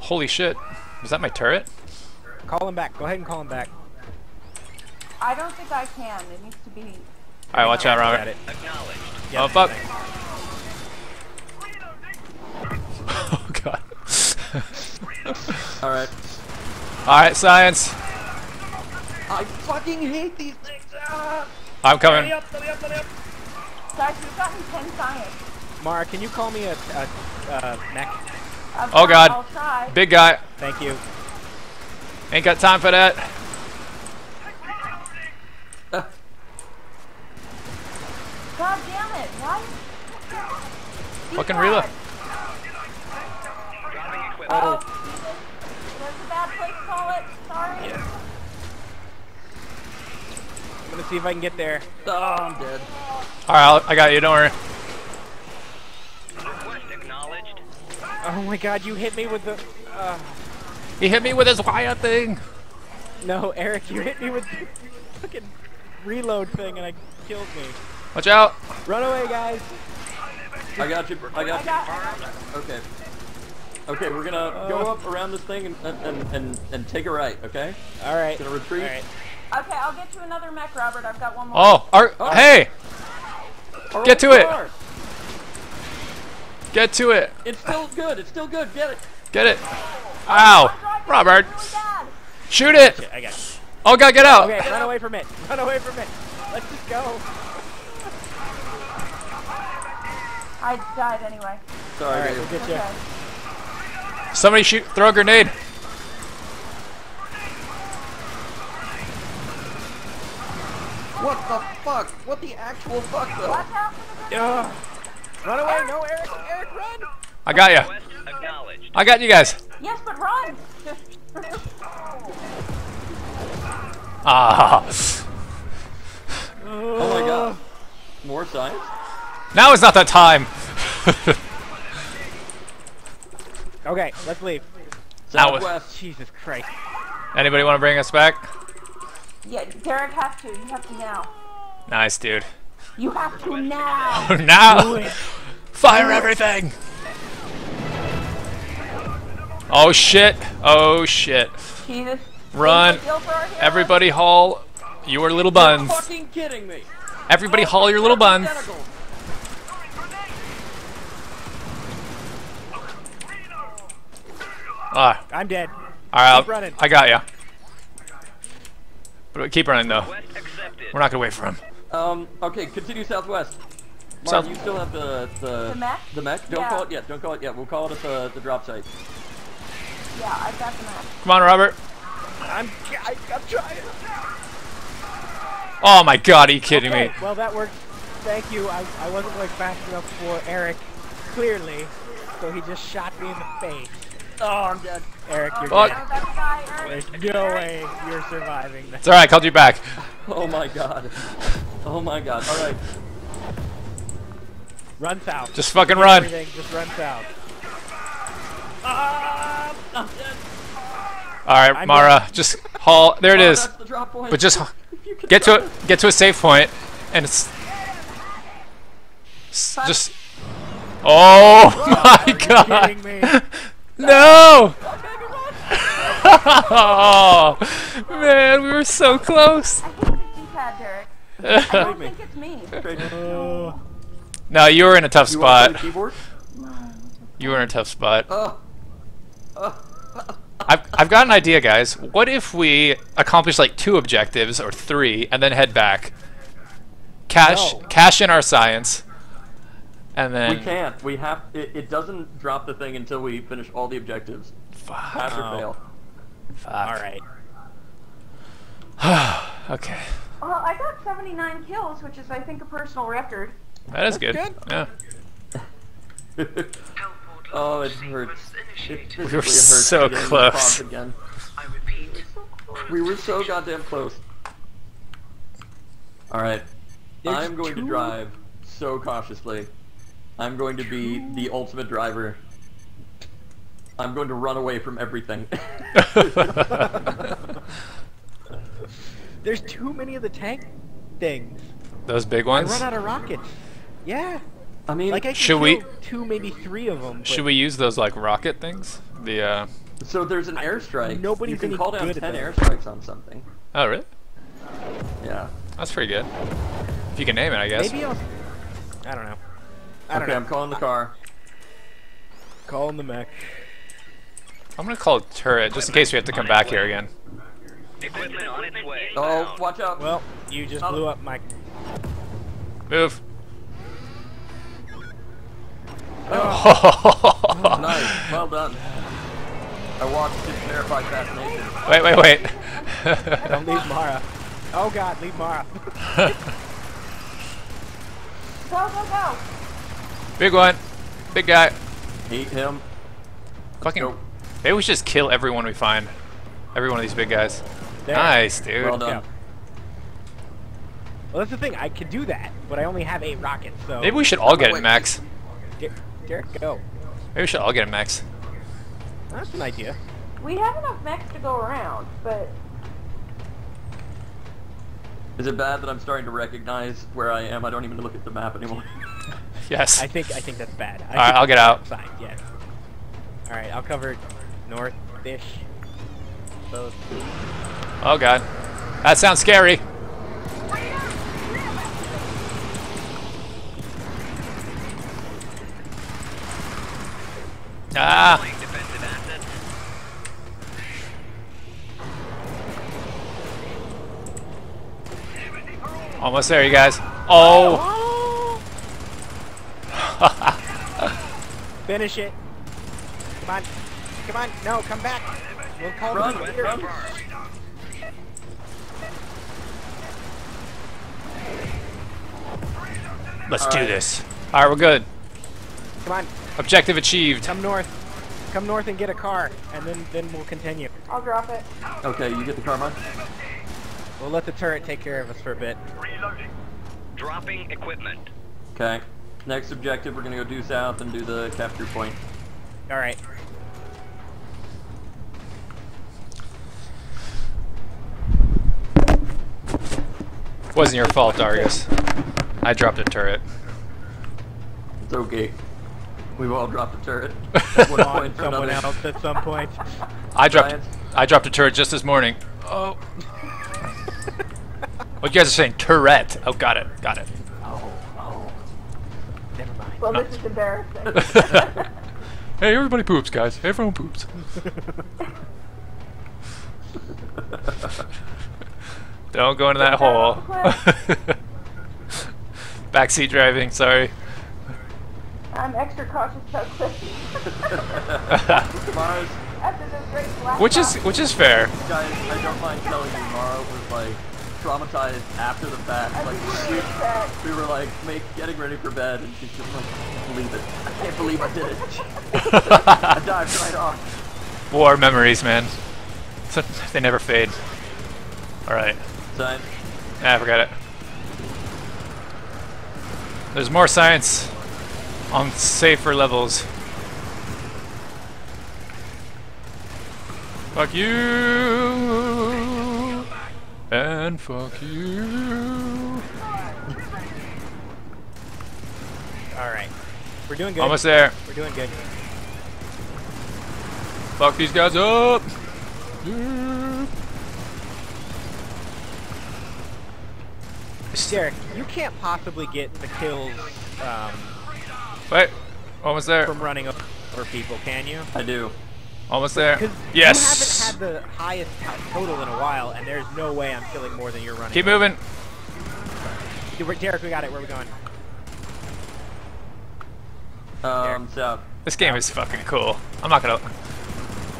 Holy shit. Was that my turret? Call him back. Go ahead and call him back. I don't think I can. It needs to be. Alright, watch out, Got Robert. it. Acknowledged. Oh, fuck. [LAUGHS] Oh, God. [LAUGHS] Alright. Alright, science. I fucking hate these things! Ah! I'm coming. Guys, we've gotten 10 science. Mara, can you call me a, a, a mech? Oh, God. Big guy. Thank you. Ain't got time for that. God damn it. Why? Fucking God. reload. Dropping. Oh, That's a bad place to call it. Sorry. I'm gonna see if I can get there. Oh, I'm dead. Alright, I got you. Don't worry. Request acknowledged. Oh my god, you hit me with the... Uh, He hit me with his wire thing. no, Eric, you hit me with the fucking reload thing and it killed me. Watch out. Run away, guys. I got you. I I got got, you. I Okay. Okay, we're gonna go uh. up around this thing and, and, and, and take a right, okay? All right. Gonna retreat? All right. Okay, I'll get you another mech, Robert. I've got one more. Oh, our, Oh. hey, Our Get old to it. get to it. It's still good. It's still good. Get it. Get it. I'm Ow. Robert, shoot it. Okay, I got you. Oh god, get out. Okay, run away from it. Run away from it. Let's just go. I died anyway. Sorry, All right, Dave. we'll get you. Somebody shoot, throw a grenade. What the fuck? What the actual fuck, though? Watch out for the Ugh. Run away. No, Eric. Eric, run. I got ya. Request acknowledged. I got you guys. Yes, but run! Ah. Oh my god. More science? Now is not the time. [LAUGHS] Okay, let's leave. That was- Southwest. Jesus Christ. Anybody want to bring us back? yeah, Derek has to. You have to now. Nice, dude. You have to now! [LAUGHS] now, fire everything. Oh shit. Oh shit. Jesus. Run. Big deal for our hero. Everybody haul your little buns. fucking kidding me. Everybody haul your little buns. Ah, I'm dead. All right, running. I got ya. But keep running though. We're not gonna wait for him. Um, okay, continue southwest. South- you still have the, the... The mech? The mech? Don't Yeah. call it yet. Don't call it yet. We'll call it at the, the drop site. Yeah, I got the map. Come on, Robert. I'm. I, I'm trying. Oh my god, are you kidding Okay, me? well that worked. Thank you. I, I wasn't going fast enough for Eric, clearly, so he just shot me in the face. Oh, I'm dead. Eric, you're Fuck. dead. Oh, that's guy, Eric. There's no way you're surviving that. It's alright, I called you back. Oh my god. Oh my god. Alright. Run south. Just fucking run. Everything, just run south. Ah, I'm dead. Alright, Mara, just haul. There it is. Oh, the. But just If [LAUGHS] you could get to drop it. Get to a safe point, and it's s- just. Oh [LAUGHS] my god! [LAUGHS] No! oh man, we were so close. I hate the D-pad, Derek. I don't think it's me. Oh. No, you were in a tough You want to spot. play the keyboard? You were in a tough spot. Oh. I've, I've got an idea, guys. What if we accomplish like two objectives or three and then head back? Cash, No. cash in our science, and then We can't. We have. It, it doesn't drop the thing until we finish all the objectives. Fuck. Pass or fail. Fuck. All right. [SIGHS] Okay, Well, I got 79 kills, which is, I think, a personal record. that is good. good. Yeah. [LAUGHS] [LAUGHS] Helport oh, it launch hurts. It We were hurts so close. popped Again. I repeat. We were so goddamn close. Alright. I'm going to drive so cautiously. I'm going to be the ultimate driver. I'm going to run away from everything. [LAUGHS] There's too many of the tank things. Those big ones? I ones. run out of rockets. Yeah. I mean, Like I can Should kill we- two, maybe three of them. Should we use those like rocket things? The uh. so there's an airstrike. Nobody can call down 10 airstrikes on something. Oh really? Yeah. That's pretty good. If you can name it, I guess. Maybe I'll. I don't know. I don't Okay, know. I'm calling the car. calling the mech. I'm gonna call it turret just in case we have to come back here again. Equipment on its way. Oh, watch out. Well, you just Oh. blew up my. Move. Oh, nice. Well done. I watched his terrified fascination. wait, wait, wait. Don't leave Mara. Oh God, leave Mara. Go, go, go! Big one. Big guy. Eat him. Fucking. Go. Maybe we should just kill everyone we find. Every one of these big guys. There. Nice, dude. Well done. Yeah. Well, that's the thing. I could do that, but I only have eight rockets, so. Maybe we should all get wait. in mechs. Der- Derek, go. Maybe we should all get a mechs. That's an idea. We have enough mechs to go around, but Is it bad that I'm starting to recognize where I am? I don't even look at the map anymore. [LAUGHS] Yes. I think I think that's bad. I Alright, I'll get out. Outside, yes. All right, I'll cover north-ish. Both. Oh god. That sounds scary. Ah. Deploying defensive assets. Almost there, you guys. Oh. [LAUGHS] Finish it. Come on. Come on. No, come back. We'll call Run, the leader. run. Let's All do right. this. All right, we're good. Come on. Objective achieved. Come north. Come north and get a car, and then then we'll continue. I'll drop it. Okay, you get the karma. We'll let the turret take care of us for a bit. Reloading. Dropping equipment. Okay. Next objective, we're gonna go due south and do the capture point. All right. Wasn't your fault, Argus. I dropped a turret. It's okay. We've all dropped a turret. [LAUGHS] At On someone another. else at some point. I dropped. Science. I dropped a turret just this morning. Oh. [LAUGHS] what you guys are saying? Turret. Oh, got it. Got it. Oh, oh. Never mind. Well, this is embarrassing. [LAUGHS] Hey, everybody poops, guys. Everyone poops. Don't go into that hole. Backseat driving. Sorry. I'm extra cautious about quick. [LAUGHS] After this great black which is which is fair. guys, I don't mind telling you, Mara was like traumatized after the fact. Like we, we were like make, getting ready for bed, and she's just like, believe it. I can't believe I did it. [LAUGHS] I dived right off. War memories, man. So, they never fade. All right. Time. Ah, forget it. There's more science on safer levels. Fuck you and fuck you. All right. We're doing good. Almost there. We're doing good. Fuck these guys up. Yeah. Derek, you can't possibly get the kills um, Wait, almost there. from running over people, can you? I do. Almost there. Because Yes. you haven't had the highest total in a while, and there's no way I'm killing more than you're running. Keep moving. Dude, Derek, we got it. Where are we going? Um, south. This game is fucking cool. I'm not gonna.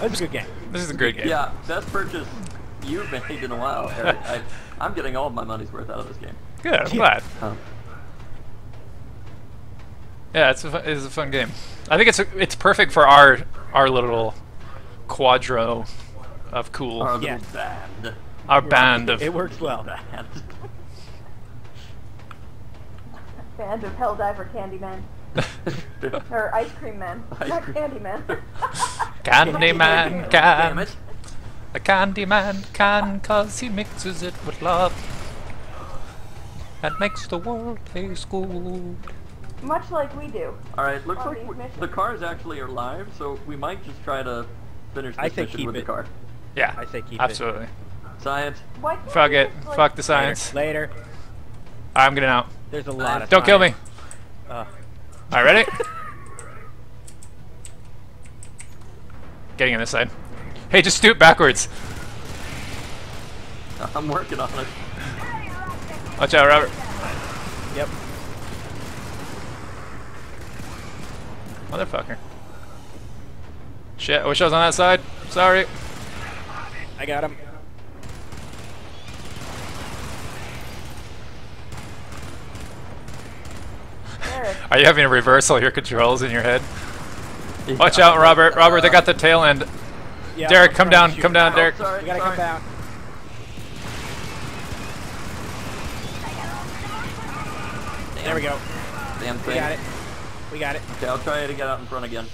That's a good game. This is a great game. Yeah, best purchase you've made in a while, Eric. I, I'm getting all of my money's worth out of this game. Good. I'm glad. Oh. Yeah, it's a, fu- it's a fun game. I think it's it's perfect for our our little quadro of cool. Our Yeah. little band. our band of It works well. Band. [LAUGHS] Band of Helldiver Candyman. [LAUGHS] Or Ice Cream Man. Ice Not cream- Candyman. [LAUGHS] Candyman Damn can. it. A Candyman can, cause he mixes it with love. And makes the world taste good. Much like we do. Alright, looks On like these we- the cars actually are live, so we might just try to finish I this say mission with it. the car. Yeah, I think keep it. absolutely. Science. Fuck it. like- Fuck the science. Later. I'm getting out. There's a lot of Don't kill me. Uh, Alright, ready? Getting on this side. Hey, just stoop backwards. [LAUGHS] I'm working on it. Watch out, Robert. yep. Motherfucker. Shit, I wish I was on that side. Sorry. I got him. Eric, Are you having to reverse all your controls in your head? Watch out, Robert. Robert, they got the tail end. Yeah, Derek, I'm come trying down. to shoot Come him. down, Oh, Derek. sorry, We gotta sorry. come down. There we go. Damn thing. We thing. got it. We got it. Okay, I'll try to get out in front again.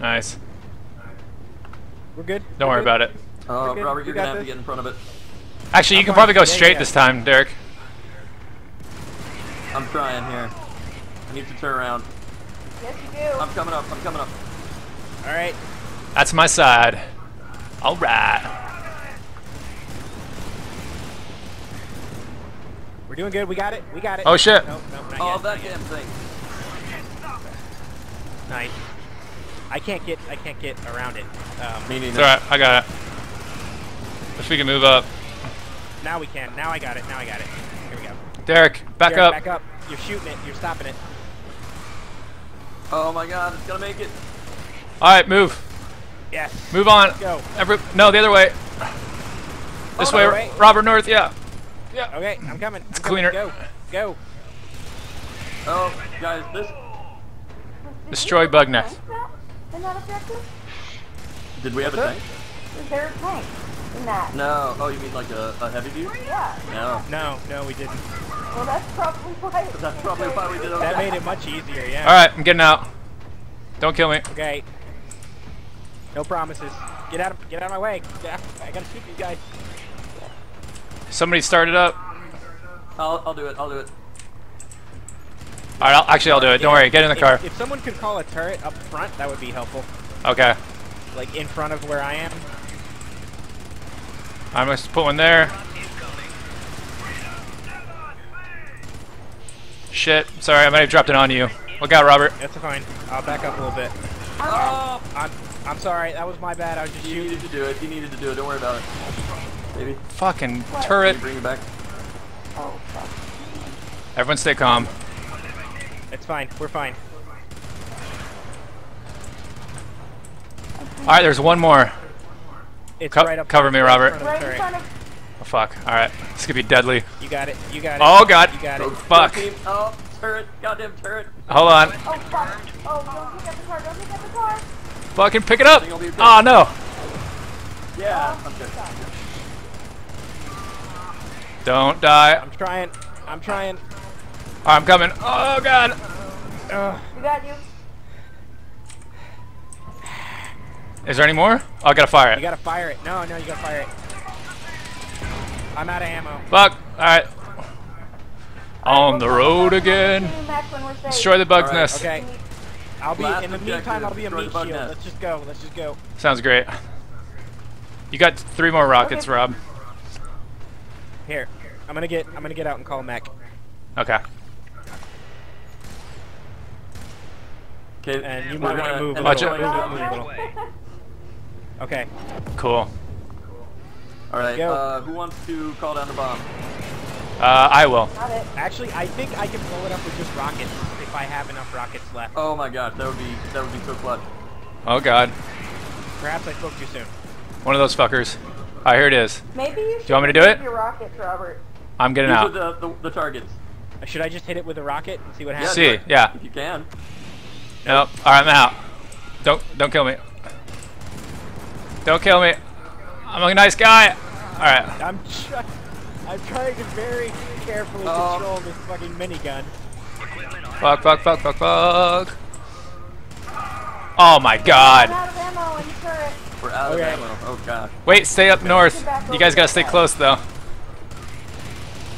Nice. We're good. Don't worry about it. Oh, good. Robert, you're gonna have to get in front of it. Actually, you I'm can probably go straight yeah. this time, Derek. I'm trying here. I need to turn around. yes you do. I'm coming up. I'm coming up. All right. That's my side. Alright. We're doing good. We got it. We got it. Oh, shit. Nope, nope, not Oh, yet, that damn thing. Nice. I can't get. I can't get around it. Um, Me It's neither. alright, I got it. If we can move up. now we can. Now I got it. Now I got it. Here we go. Derek, back Derek, up. Back up. You're shooting it. You're stopping it. Oh my god, it's gonna make it. Alright, move. Yes. Move on. Go. Every no, the other way. This Oh, way, way. Robert North, yeah. Yeah. Okay. I'm coming. It's I'm coming. cleaner. Go. Go. Oh, guys, this. Destroy bug tank nest. that In that objective? Did we have a tank? Is there a tank in that? No. Oh, you mean like a, a heavy view? Yeah. No. No. No, we didn't. Well, that's probably why. That's probably why we did easy. it. That made it much easier. Yeah. Alright, I'm getting out. Don't kill me. Okay. No promises. Get out of get out of my way. Get out- I gotta shoot these guys. Somebody start it up. I'll, I'll do it. I'll do it. Alright, I'll, actually I'll do it. Don't worry, get in the If- car. If someone could call a turret up front, that would be helpful. Okay. Like in front of where I am. I'm gonna put one there. Shit, sorry, I might have dropped it on you. Look out, Robert. That's fine. I'll back up a little bit. Oh, I'm I'm sorry. That was my bad. I was just you shooting. needed to do it. You needed to do it. Don't worry about it. Maybe. Fucking Can turret. you bring it back? Oh, fuck. Everyone stay calm. It's fine. We're fine. Alright, there's one more. It's Co- right up. cover me, Robert. front of the Right in front of. Oh, fuck. Alright, this could be deadly. You got it. You got it. Oh, God. You got it. go Fuck. team. Oh, turret. Goddamn turret. Hold on. Oh, fuck. Oh, don't pick up the car. Don't pick up the car. Fucking pick it up. Think I'll be okay. Oh, no. Yeah. Oh, I'm good. Don't die. I'm trying. I'm trying. I'm coming. Oh, God. Ugh. We got you. Is there any more? Oh, I gotta fire it. You gotta fire it. No, no, you gotta fire it. I'm out of ammo. Fuck. Alright. On the road again. to you, Max, when we're safe. Destroy the bug's Alright, nest. Okay. I'll be Last in the meantime. I'll be a destroy meat the bug shield. nest. Let's just go. Let's just go. Sounds great. You got three more rockets, Okay. Rob. Here. I'm gonna get. I'm gonna get out and call mech. Okay. Okay. And you might wanna move a end Watch the it. Move it. Move a little. Okay. Cool. All right. Uh, who wants to call down the bomb? Uh, I will. Got it. Actually, I think I can blow it up with just rockets if I have enough rockets left. Oh my god, that would be that would be so clutch. Oh, God. Perhaps I spoke too soon. One of those fuckers. Ah, here it is. Maybe you should do you want me to do it? your rockets, Robert. I'm getting These are out. the, the the targets. Should I just hit it with a rocket and see what happens? do See, yeah. If you can. Nope. Alright, I'm out. Don't don't kill me. Don't kill me. I'm a nice guy. Alright. I'm try- I'm trying to very carefully Oh. control this fucking minigun. Fuck, fuck, fuck, fuck, fuck. Oh my I'm god. Out of ammo in the turret. We're out Okay. of ammo. Oh god. Wait, stay up north. You guys gotta stay close though.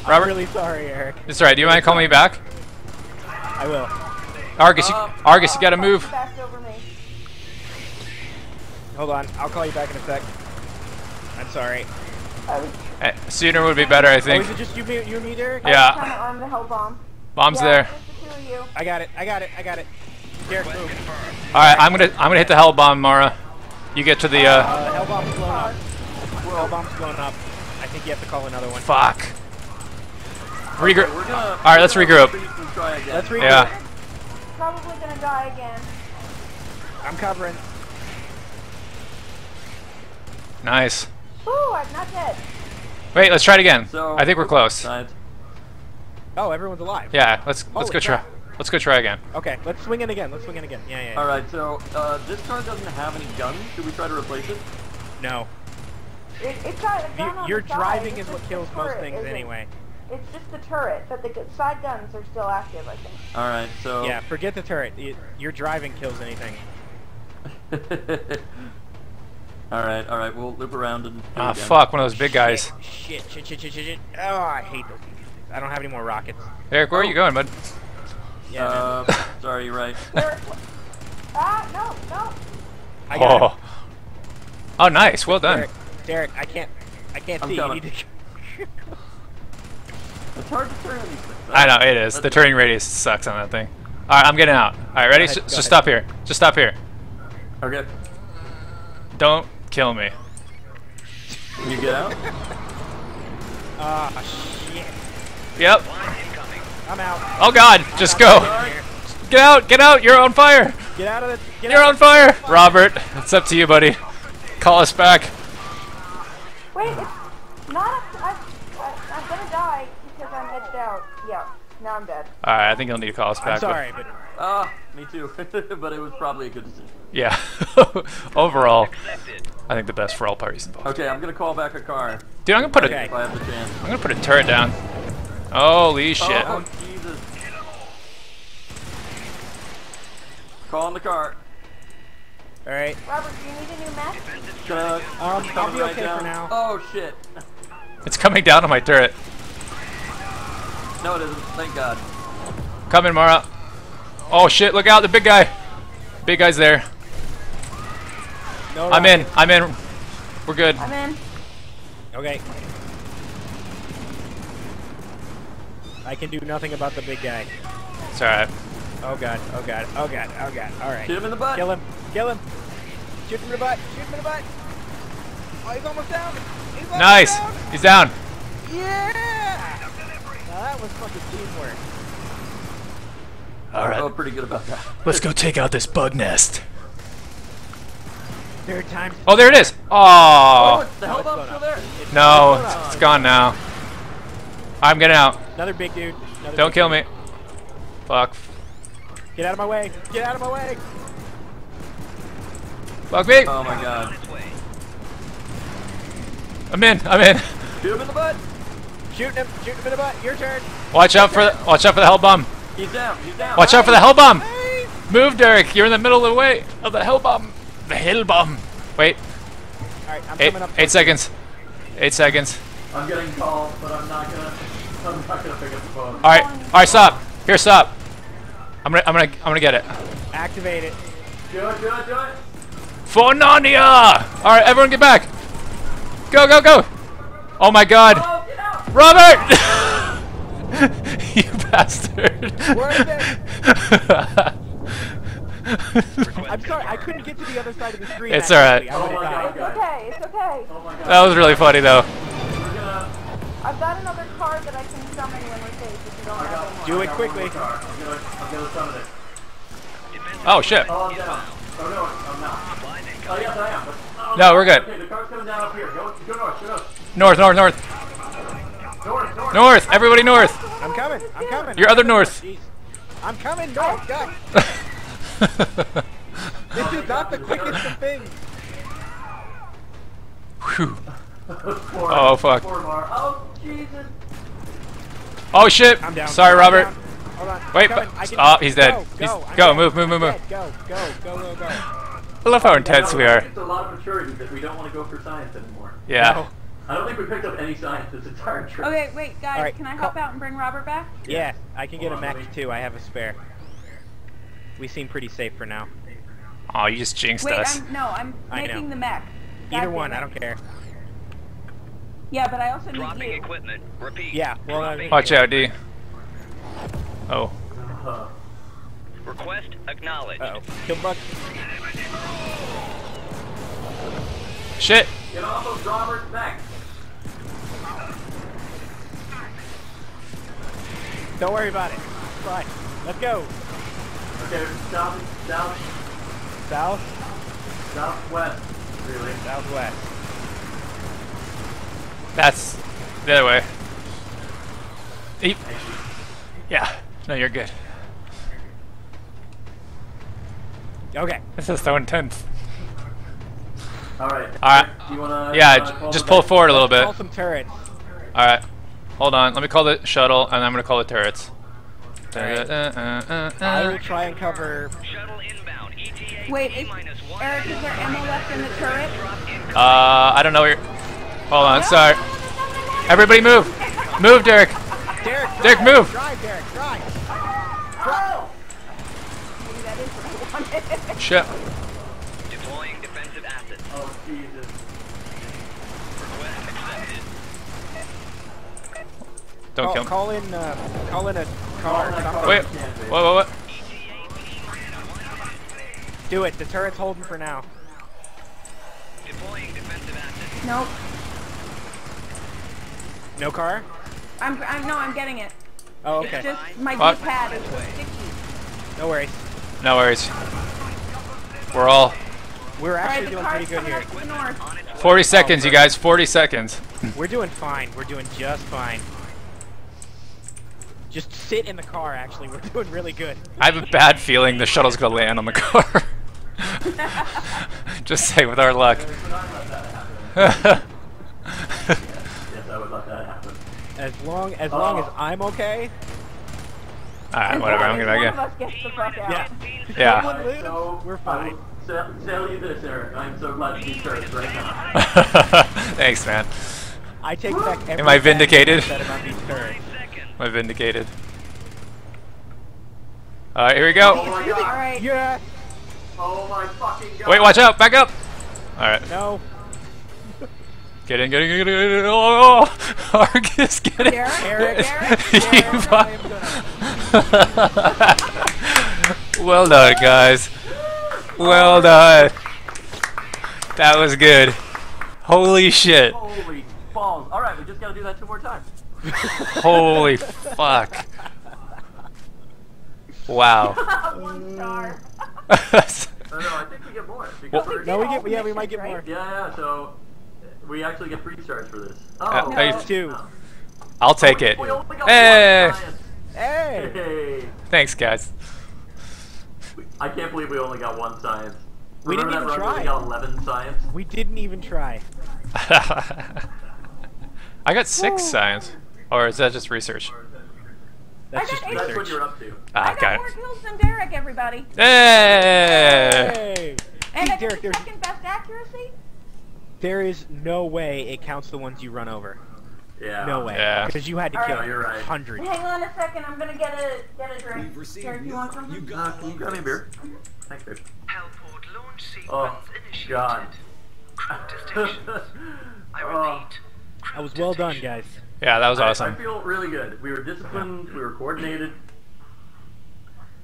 I'm really sorry, Eric. It's alright, do you mind calling me back? I will. Argus, you, Um, Argus, you gotta move. Backed over me. Hold on. I'll call you back in a sec. I'm sorry. I was, Eh, Sooner would be better, I Oh, think. is it just you, me- you and me, Derek? I was Yeah. trying to arm the hell bomb. Bomb's yeah, there. The two of you. I got it. I got it. I got it. Derek, move. Alright, I'm gonna I'm gonna hit the hell bomb, Mara. You get to the uh Uh, hell bomb's blown up. Hell bomb's blown up. I think you have to call another one. fuck. Regroup. gonna. Alright, let's we're gonna regroup. retreat and try again. Let's regroup. Yeah. Probably gonna die again. I'm covering. Nice. Ooh, I'm not dead. Wait, let's try it again. So I think we're close. Side. Oh, everyone's alive. Yeah, let's let's Holy go try. Crap. Let's go try again. Okay, let's swing in again. Let's swing in again. Yeah, yeah. yeah. All right. So uh, this car doesn't have any guns. Should we try to replace it? No. It, it's got a gun You, on your the side. driving It's is what kills the most things isn't- anyway. It's just the turret, but the side guns are still active, I think. All right. So. Yeah, forget the turret. Y- Your driving kills anything. [LAUGHS] all right. All right. We'll loop around and. Ah, again. fuck, one of those big guys. Shit, shit, shit, shit, shit, shit. Oh, I hate those things. I don't have any more rockets. Eric, where are you going, bud? Yeah. Uh, [LAUGHS] sorry. You're right. There, ah, no, no. I got Oh. Oh, nice. Well done. Derek, Derek, I can't, I can't I'm see. coming. You need to. It's [LAUGHS] hard to turn these things. I know it is. The turning radius sucks on that thing. All right, I'm getting out. All right, ready? Ahead, Just, go just stop here. Just stop here. Okay. Don't kill me. Can you get out? [LAUGHS] Ah, shit. Yep. Incoming. I'm out. Oh God, just go. Get out. Get out. You're on fire. Get out of the. Get You're out on fire. Robert, it's up to you, buddy. Call us back. Wait, it's not up to, I, I, I'm gonna die because I'm edged out. Yeah, now I'm dead. All right, I think you'll need to call us back. I'm sorry, but Ah, me too. [LAUGHS] but it was probably a good decision. Yeah. [LAUGHS] Overall, I think the best for all parties involved. Okay, I'm gonna call back a car Dude, I'm gonna put Okay. if a I have the chance. I'm gonna put a turret down. Holy shit. Oh, Jesus. Calling the car. all right. Robert, do you need a new mech? Gonna, Um, I'll be okay down. for now. Oh shit. It's coming down on my turret. No, it isn't. Thank God. Coming, Mara. Oh shit, look out, the big guy. Big guy's there. No I'm in. I'm in. We're good. I'm in. Okay. I can do nothing about the big guy. It's alright. Oh god, oh god, oh god, oh god. Alright. Shoot him in the butt. Kill him, kill him. Shoot him in the butt, shoot him in the butt. Oh, he's almost down. He's almost Nice. down. He's down. Yeah! Now that was fucking teamwork. I felt pretty good about that. Let's go take out this bug nest. Third time. Oh, there it is. Oh, Oh. the hell still there. No, it's, it's gone now. I'm getting out. Another big dude. Another Don't big kill dude. me. Fuck. Get out of my way. Get out of my way. Fuck me. Oh my God. On its way. I'm in. I'm in. Shoot him in the butt. Shoot him. Shoot him in the butt. Your turn. Watch out for the, watch out for the hell bomb. He's down. He's down. Watch out for the hell bomb. Move, Derek. You're in the middle of the way of the hell bomb. The hell bomb. Wait. Alright, I'm Eight, coming up. eight seconds. Eight seconds. I'm getting called, but I'm not gonna. I'm not gonna pick up the phone. All right. All right. Stop. Here. Stop. I'm gonna. I'm gonna. I'm gonna get it. Activate it. Do it. Do it. Do it. For Narnia. All right. Everyone, get back. Go. Go. Go. Oh my God. Oh. Robert! [LAUGHS] you bastard. Worth [LAUGHS] I'm sorry, I couldn't get to the other side of the screen. It's actually. alright. Oh my died. It's okay, it's okay. Oh my God. that was really funny though. We're gonna. I've got another card that I can summon when we're safe if you don't have one. Do it got quickly. one more car. I'm gonna. I'm gonna summon it. Oh shit. Oh, I'm down. Oh no, I'm not. Oh yes, I am. But, oh, No, we're good. Okay, the car's coming down up here. Go, go north. Go north. North, north, north. North. North. North. Everybody north. I'm I'm coming. I'm coming. Your other north. I'm coming. No, [LAUGHS] God. This is not the quickest of things. Whew. Four- [LAUGHS] Oh, fuck. Oh, Jesus. Oh shit! I'm down. Sorry, I'm Robert. down. Hold on. Wait, but- can- oh, he's dead. Go, He's- go, I'm go, dead. move, move, move, move. Go, go, go, go, go. I love how intense we are. It's a lot of maturity that we don't want to go for science anymore. Yeah. No. I don't think we picked up any science this entire trip. Okay, wait, guys, Alright, can I call- hop out and bring Robert back? Yeah, I can get a Hold mech let too. I have a spare. We seem pretty safe for now. Oh, you just jinxed Wait, us. I'm no, I'm I making know. the mech. Either one, I don't care. Yeah, but I also need Dropping you. equipment. Repeat. Yeah, well, I Dropping Watch out, D. Oh. Uh, Request acknowledged. Uh oh. Kill bug. Shit! get off of Robert's neck. Don't worry about it. It's fine. Let's go. Okay, south, south, South, southwest, really. southwest. That's the other way. Eep. Yeah. No, you're good. Okay. This is so intense. All right. All right. Do you wanna? Yeah, uh, j- call just pull back? forward a little bit. Call some turrets. All right. Hold on. Let me call the shuttle, and I'm gonna call the turrets. Alright. Uh, uh, uh, uh, I will try and cover. Shuttle inbound. Wait, is, minus. Eric, is there ammo left in the turret? Uh, I don't know where. You're... Hold on. Sorry. Everybody move. Move, Derek. Derek, Derek, move. Drive, Derek, drive. Oh! Maybe that is what I wanted. Shit. Deploying defensive assets. Oh Jesus. Request accepted. Don't call, kill me. call in, uh, call in a car. that Wait. What? What? What? Do it. The turret's holding for now. Deploying defensive assets. nope. No car? I'm, I'm, no, I'm getting it. Oh, It's okay. just my What? D-pad is sticky. No worries. No worries. We're all We're actually the doing pretty good here. up to the north. On its way. 40 seconds, oh, you guys. 40 seconds. [LAUGHS] We're doing fine. We're doing just fine. Just sit in the car, actually. We're [LAUGHS] doing really good. I have a bad feeling the shuttle's gonna land on the car. [LAUGHS] Just say with our luck. Yes, I would let that happen. As long as long as Oh. I'm okay. Alright, whatever. I'm gonna one get. of us gets the fuck out. Yeah. Yeah. Someone lives, So we're fine. will sa- tell you this, Eric. I'm so glad you turrets right now. [LAUGHS] Thanks, man. I take back every Am I vindicated? said about these turrets. Seconds. Am I vindicated? Alright, here we go. Oh my god. Alright. Yeah. Oh my fucking god. Wait, watch out! Back up! Alright. No. Get in, get in, get in, get in. Oh, oh. oh [LAUGHS] Argus, get in. Derek, Eric, [LAUGHS] Derek, You Derek, fu- I am gonna. well done, guys. Well done. That was good. Holy shit. Holy balls. Alright, we just gotta do that two more times. [LAUGHS] Holy fuck. Wow. One star. No, no, I think we get more. Because Well- we're, No, we all get. Yeah, we missions, might get right? more. yeah, yeah, so we actually get free stars for this. Oh, Uh, No. I- Two. I'll take it. We only Hey. Hey. Hey. Thanks, guys. I can't believe we only got one science. We didn't even that run try. We got 11 science. We didn't even try. [LAUGHS] I got six science. Or is that just research? That's I just got eight. That's what you're up to. Ah, I got got more kills than Derek, everybody. Hey! Hey. And Hey, I got Derek, the there's- second best accuracy. There is no way it counts the ones you run over. Yeah. No way. Yeah. Because you had to All kill right. You're right. hundreds. Hang on a second, I'm gonna get a get a drink. We've received Derek, you want something? You got can you grab me a beer? Mm-hmm. Thanks, babe. Hellport launch sequence Oh, initiated. God. Crew [LAUGHS] to. I Oh. repeat. crew That was well done, guys. Yeah, that was I- I feel really good. We were disciplined. We were coordinated.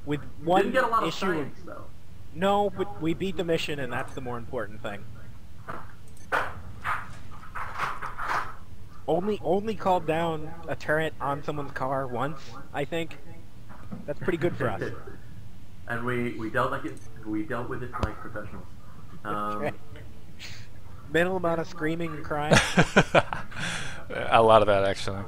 With one Didn't get a lot of issue. science though. No, but we beat the mission, and that's the more important thing. Only, only called down a turret on someone's car once. I think that's pretty good for us. [LAUGHS] and we we dealt like it. We dealt with it like professionals. Um, Right. Minimal amount of screaming and crying. [LAUGHS] a lot of that, actually.